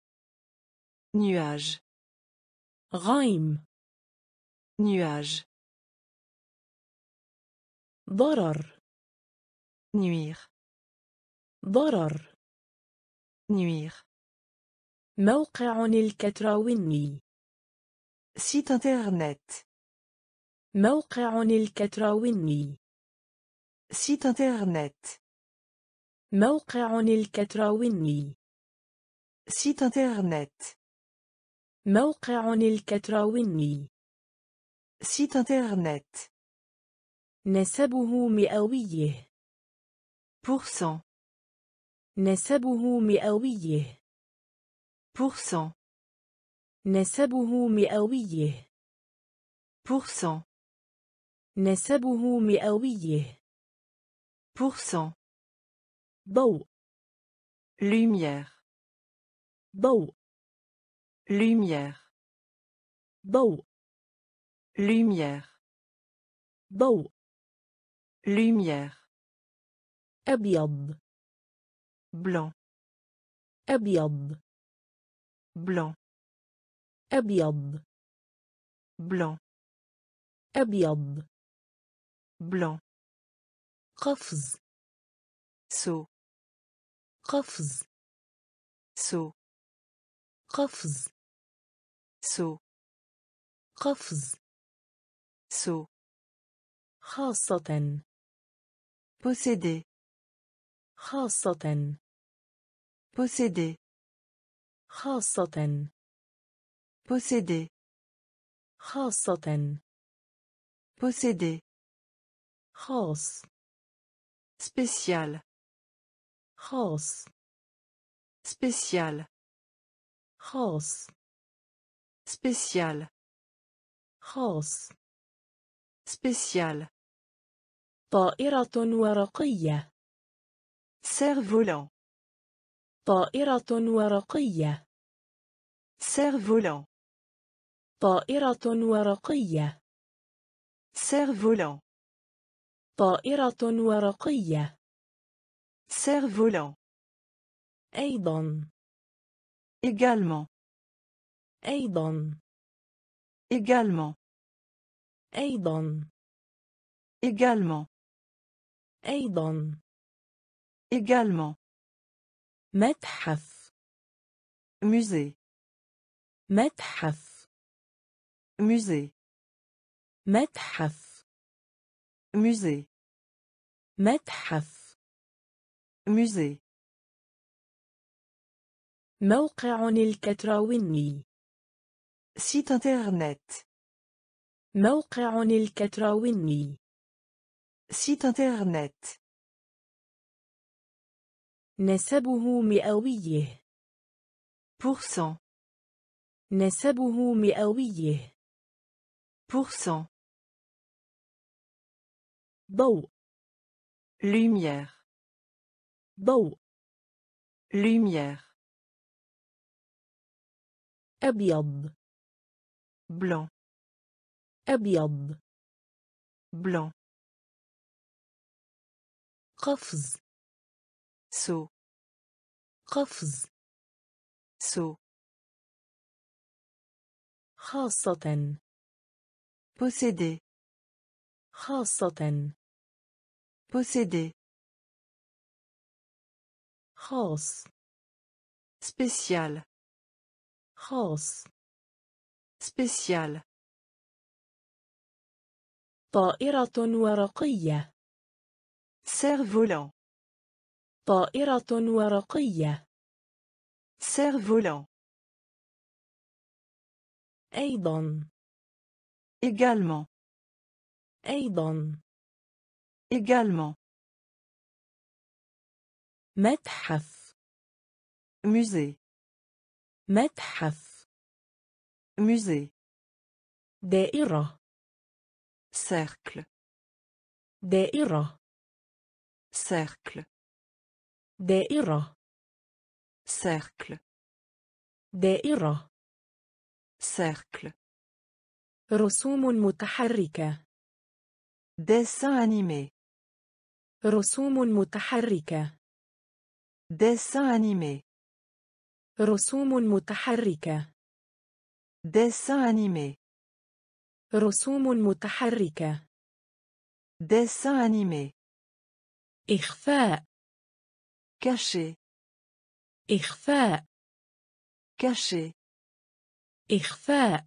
Nuage. غيم Nuage. ضرر Nuire. ضرر Nuire. موقع الكتراوني Site internet. موقع الكتراوني Site internet. موقع الكتراوني Site internet. موقع الكتراوني Site internet. نسبه مئويه Pourcent. نسبه مئويه Pourcent. نسبه مئويه Pourcent. نسبه مئويه Pourcent. ضوء Lumière. ضوء Lumière. ضوء Lumière. ضوء Lumière. أبيض Blanc. أبيض Blanc. أبيض Blanc. أبيض Blanc. قفز Saut. قفز Saut. قفز Saut. قفز Saut. خاصة Posséder. خاصة Posséder. خاصة Posséder. خاصة Posséder. خاص Spécial. خاص Spécial. خاص Spécial. خاص Spécial. طائرة ورقية Cerf-volant. طائرة ورقية Cerf-volant. طائرة ورقية Cerf-volant. طائرة ورقية Cerf-volant. أيضا Également. أيضا Également. أيضا Également. أيضا Également. متحف Musée. متحف Musée. متحف Musée. متحف Musée. موقع الكتراوني Site internet. موقع الكتراوني Site internet. نسبه مئويه Pourcent. نسبه مئويه Pourcent. ضوء Lumière. ضوء Lumière. أبيض Blanc. أبيض Blanc. قفز Saut. قفز Saut. خاصة Posséder. خاصة Posséder. خاص Spécial. خاص Spécial. طائرة ورقية Cerf-volant. طائرة ورقية. سيرفولان. أيضا. également. أيضا. également. متحف. musée. متحف. musée. دائرة. سيركل. دائرة. سيركل. دائرة Cercle. دائرة cercle, رسوم متحركة dessin animé, رسوم متحركة dessin animé, رسوم متحركة dessin animé, رسوم متحركة dessin animé, إخفاء caché, إخفاء caché, إخفاء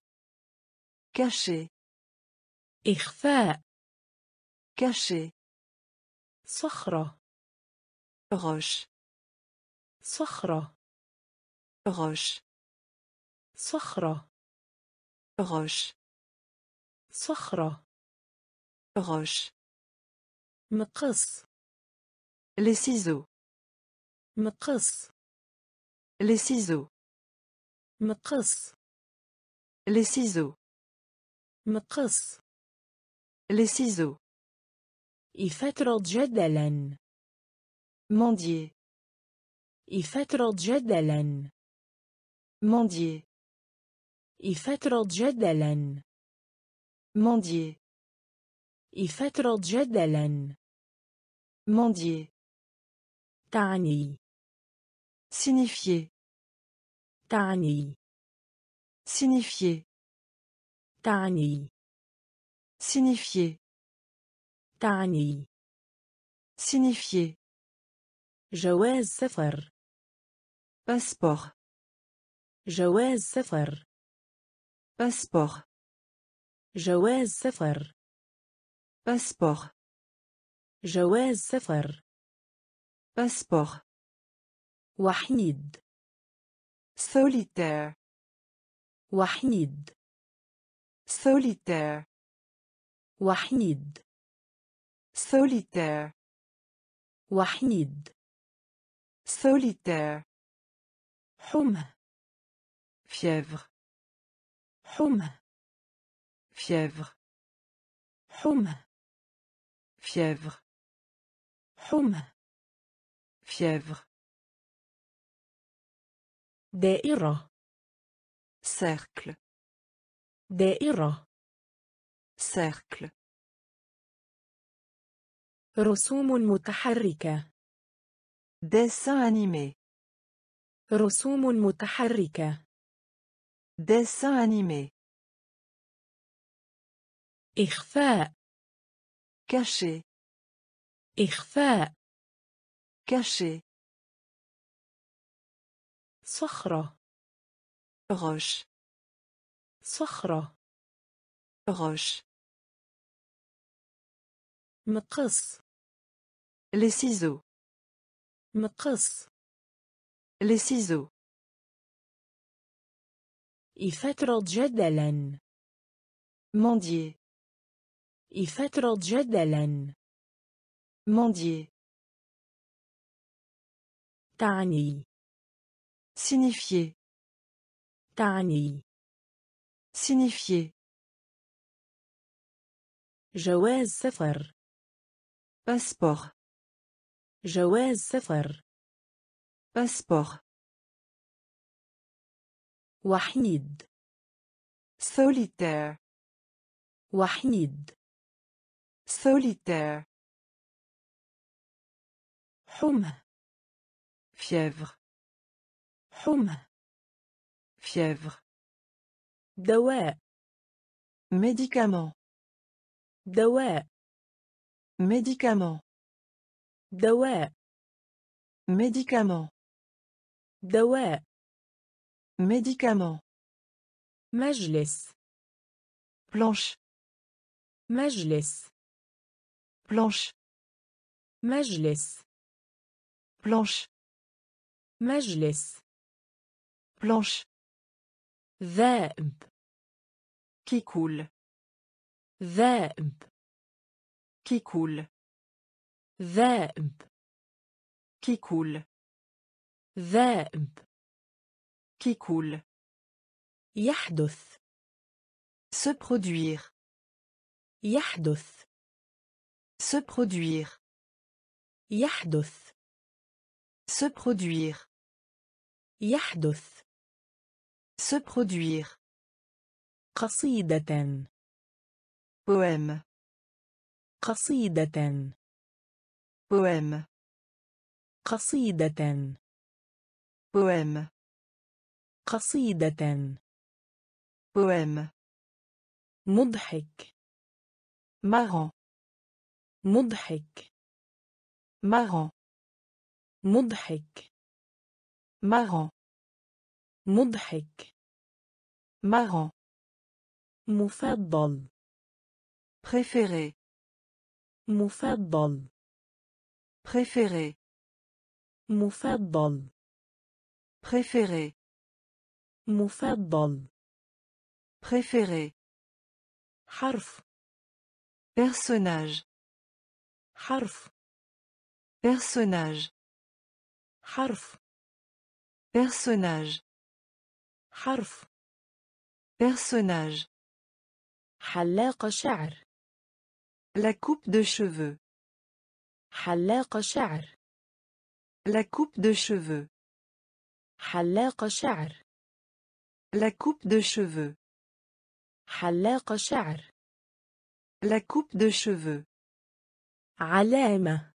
caché, إخفاء caché, صخرة roche, صخرة roche, صخرة roche, صخرة roche, مقص les ciseaux, مقص les ciseaux, مقص les ciseaux, مقص les ciseaux, يفترض جدلا mendier, يفترض جدلا mendier, يفترض جدلا mendier, يفترض جدلا mendier, تعني signifier, تعني signifier, تعني signifier, تعني signifier, جواز سفر passeport, جواز سفر passeport, جواز سفر passeport, جواز سفر passeport, وحيد solitaire, وحيد solitaire, وحيد solitaire, وحيد solitaire, حمى fièvre, حمى fièvre, حمى fièvre, حمى fièvre, دائرة cercle, دائرة cercle, رسوم متحركة dessin animé, رسوم متحركة dessin animé, إخفاء caché, إخفاء caché, صخرة roche, صخرة roche, مقص les ciseaux, مقص les ciseaux, يفترض جدلا mendier, يفترض جدلا mendier, تعني signifier, تعني signifier, جواز سفر passeport, جواز سفر passeport, وحيد solitaire, وحيد solitaire, حمى fièvre, حمى fièvre, دواء médicament, دواء médicament, دواء médicament, دواء médicament, مجلس planche, مجلس planche, مجلس planche, مجلس planche, ذائب qui coule, ذائب qui coule, ذائب qui coule, ذائب qui coule, يحدث se produire, يحدث se produire, يحدث se produire, يحدث se produire, قصيدة Poème. قصيدة Poème. قصيدة Poème. قصيدة Poème. مضحك Marrant. مضحك Marrant. مضحك Marrant. مضحك Marrant. مفضل Préféré. مفضل Préféré. مفضل Préféré. مفضل Préféré. حرف Personnage. حرف Personnage. حرف Personnage. حرف Personnage. حلاق شعر La coupe de cheveux. حلاق شعر La coupe de cheveux. حلاق شعر La coupe de cheveux. حلاق شعر La coupe de cheveux. علامة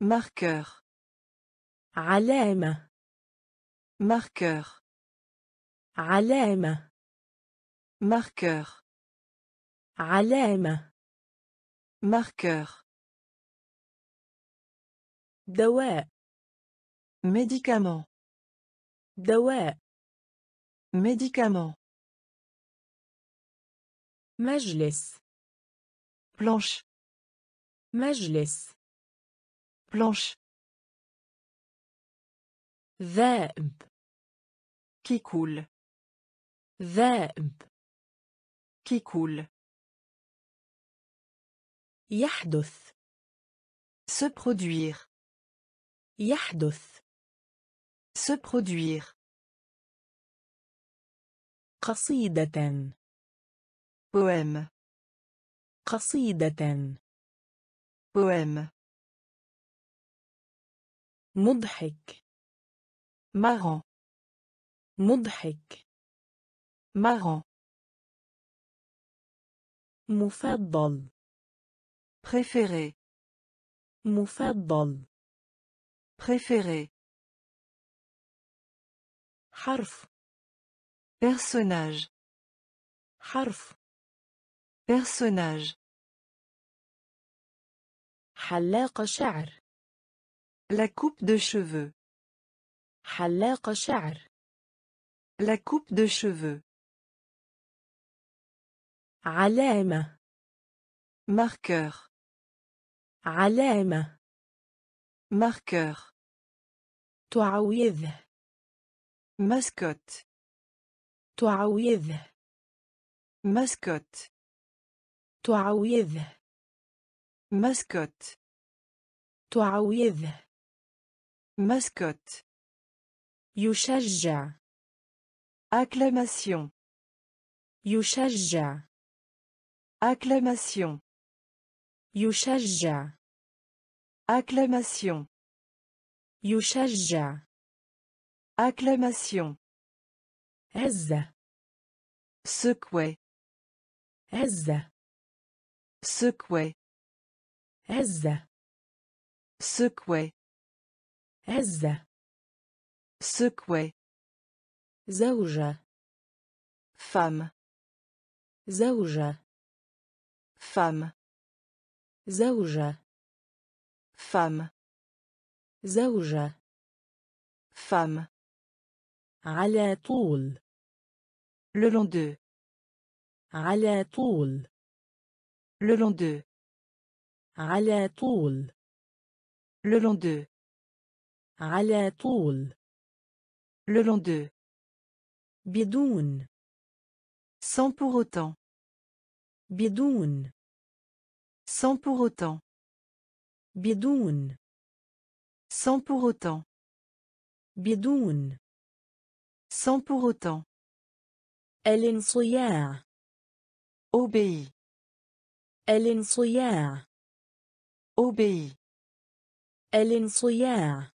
Marqueur. علامة Marqueur. علامة Marqueur. علامة Marqueur. دواء Médicament. دواء Médicament. مجلس Planche. مجلس Planche. ذائب Qui coule. ذائب Qui coule. يحدث Se produire. يحدث Se produire. قصيدة Poème. قصيدة Poème. مضحك Marrant. مضحك Marrant. مفضل Préféré. مفضل Préféré. حرف Personnage. حرف Personnage. حلاق شعر La coupe de cheveux. حلاق شعر La coupe de cheveux. علامة Marqueur. علامة Marqueur. تعويضه Mascotte. تعويضه Mascotte. تعويضه Mascotte. تعويضه Mascotte. يشجع Acclamation. يشجع Acclamation. يشجع Acclamation. يشجع Acclamation. هزة Secouer. هزة Secouer. هزة Secouer. هزة Secouer. زوجة Femme. زوجة Femme. زوجة Femme. زوجة Femme. على طول Le long d'eux. على طول Le long d'eux. على طول Le long d'eux. على طول Le long d'eux. بدون Sans pour autant. بدون Sans pour autant. بدون Sans pour autant. بدون Sans pour autant. الانصياع Obéis. الانصياع Obéis. الانصياع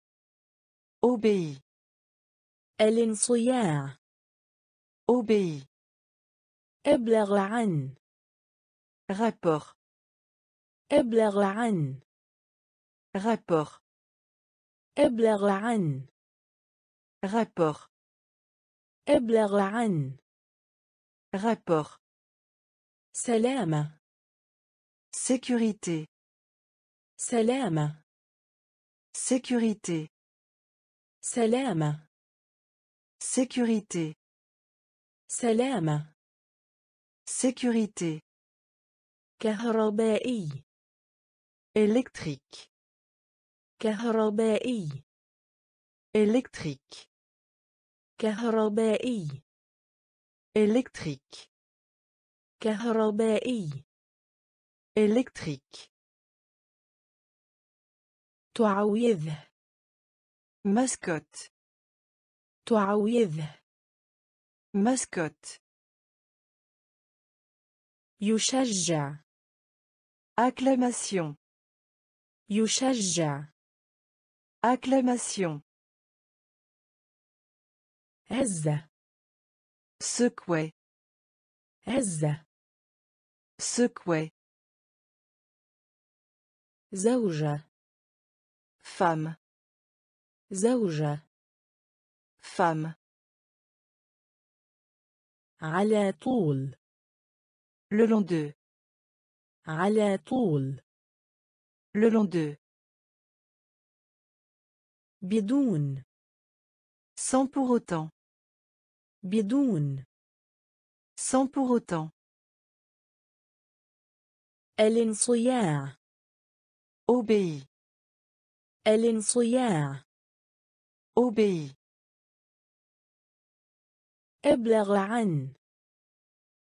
Obéis. الانصياع Obéis. ابلغ عن rapport ابلغ عن rapport ابلغ عن rapport ابلغ عن rapport سلامة sécurité سلامة sécurité سلامة sécurité سلامة sécurité كهربائي électrique كهربائي électrique كهربائي électrique كهربائي électrique تعويض mascotte تعويض mascotte يشجع acclamation يشجع acclamation هز secouer هز secouer زوجة femme زوجة femme على طول le long de على طول le long de بدون sans pour autant بدون sans pour autant الانصياع obéit الانصياع obéit ابلغ عن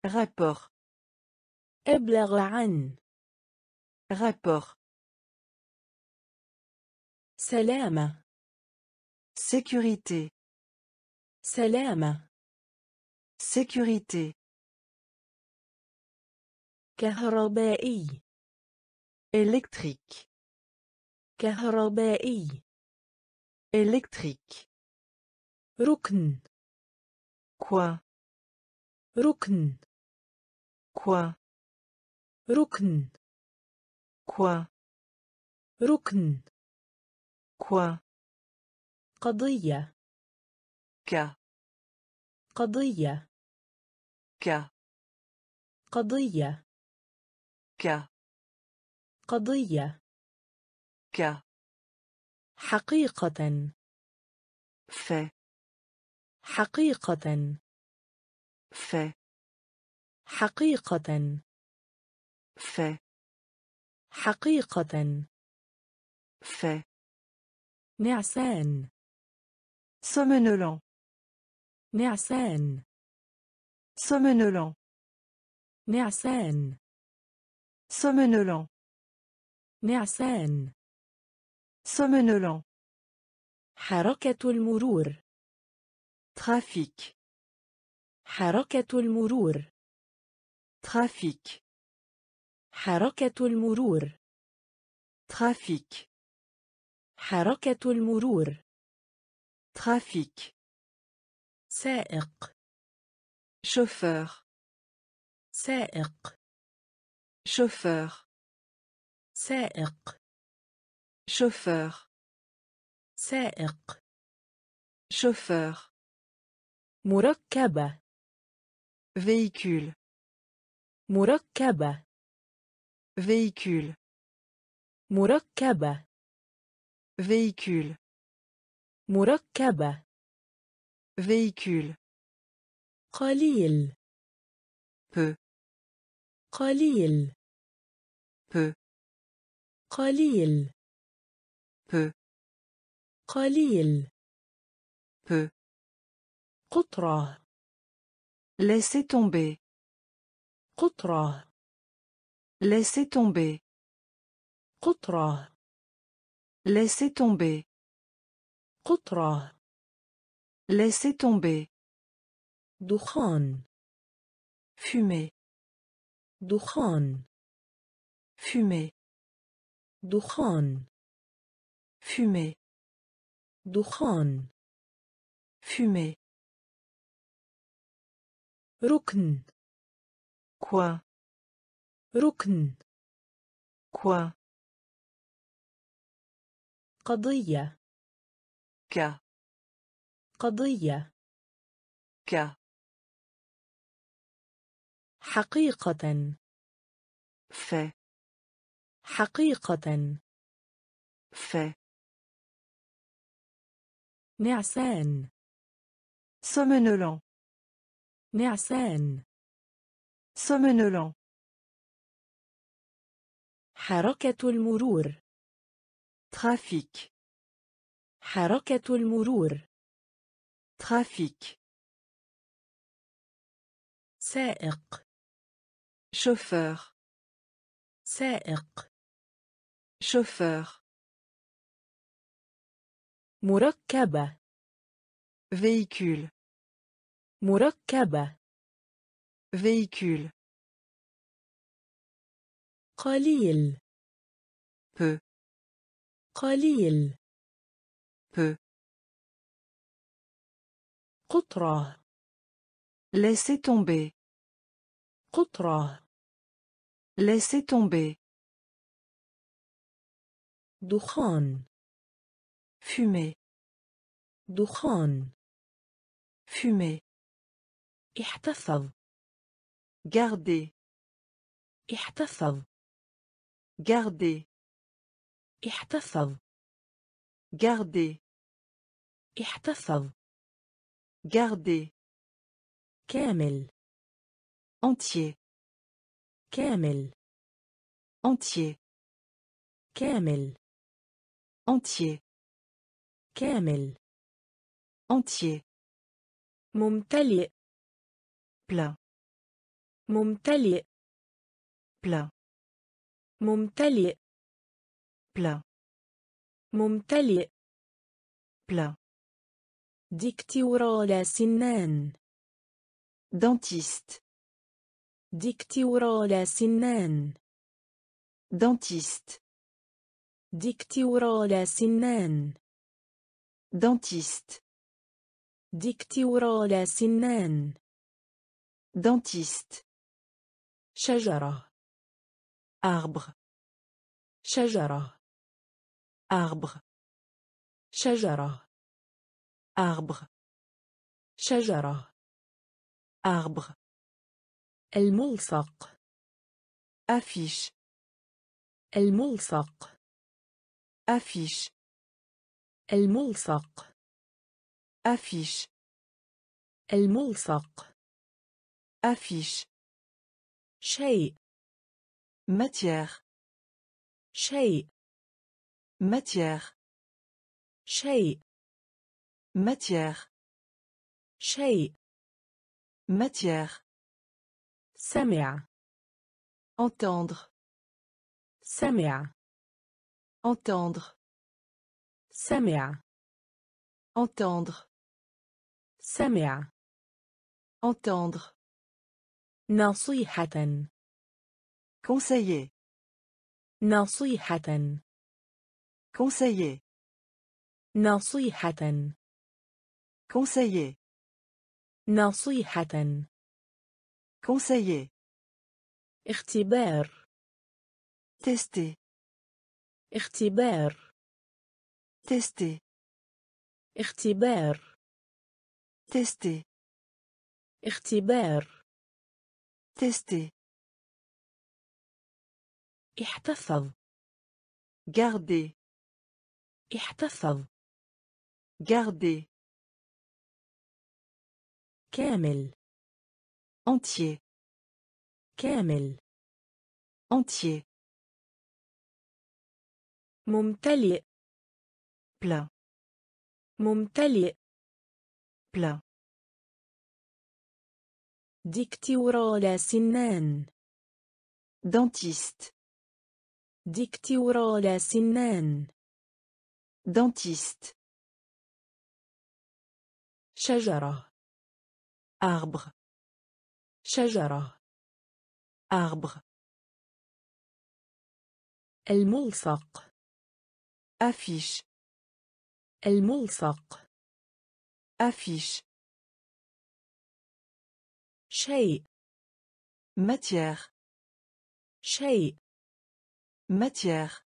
rapport ابلغ عن rapport سلامة sécurité سلامة sécurité كهربائي électrique كهربائي électrique ركن coin ركن coin ركن. كوا ركن. كوا قضية. ك قضية. ك قضية. ك قضية. ك حقيقة. ف. حقيقة. ف. حقيقة. ف. حقيقة. ف. نعسان. سومنولان نعسان. سومنولان نعسان. سومنولان نعسان. سومنولان حركة المرور. ترافيك. حركة المرور. ترافيك. حركة المرور. ترافيك. حركة المرور. ترافيك. سائق. شوفور. سائق. شوفور. سائق. شوفور. سائق. شوفور. مركبة. véhicule مركبة. véhicule مركبة véhicule مركبة véhicule قليل peu قليل peu قليل peu قليل peu قطرة laissez tomber قطرة laissez tomber قطرة laissez tomber قطرة laissez tomber دخان fumer دخان fumer دخان fumer دخان fumer ركن coin ركن. كوا. قضية. ك قضية. ك حقيقة. ف. حقيقة. ف. نعسان. سومنولان نعسان. سومنولان حركة المرور. ترافيك. حركة المرور. ترافيك. سائق. شوفور سائق. شوفور مركبة. véhicule مركبة. véhicule قليل peu قليل peu قطرة laissez tomber قطرة laissez tomber دخان fumer دخان fumer احتفظ garder احتفظ garder احتفظ garder احتفظ garder كامل entier كامل entier كامل entier كامل entier ممتلئ plein ممتلئ plein ممتلئ. plein ممتلئ. plein ديكتورال سنان. Dentiste. ديكتورال سنان. Dentiste. ديكتورال سنان. Dentiste. ديكتورال سنان. Dentiste. شجرة. Arbre شجرة arbre شجرة arbre شجرة arbre الملصق affiche الملصق affiche الملصق affiche الملصق affiche شيء matière شيء matière شيء matière شيء matière سمع entendre سمع entendre سمع entendre سمع entendre نصيحة conseiller نصيحة conseiller نصيحة conseiller نصيحة conseiller اختبار tester اختبار tester اختبار tester اختبار tester احتفظ garder احتفظ garder كامل entier كامل entier ممتلئ plein ممتلئ plein ديكتورال سنان dentiste دكتورال سنان. دانتيست شجرة. أربغ شجرة. أربغ الملصق. أفيش الملصق. أفيش شيء. ماتيار شيء. Matière.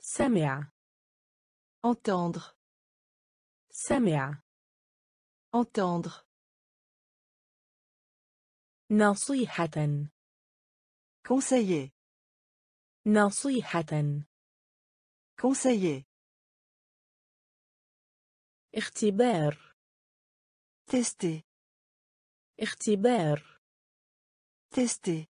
سمع Entendre. سمع Entendre. نصيحة Conseiller. نصيحة Conseiller. اختبار Tester. اختبار Tester.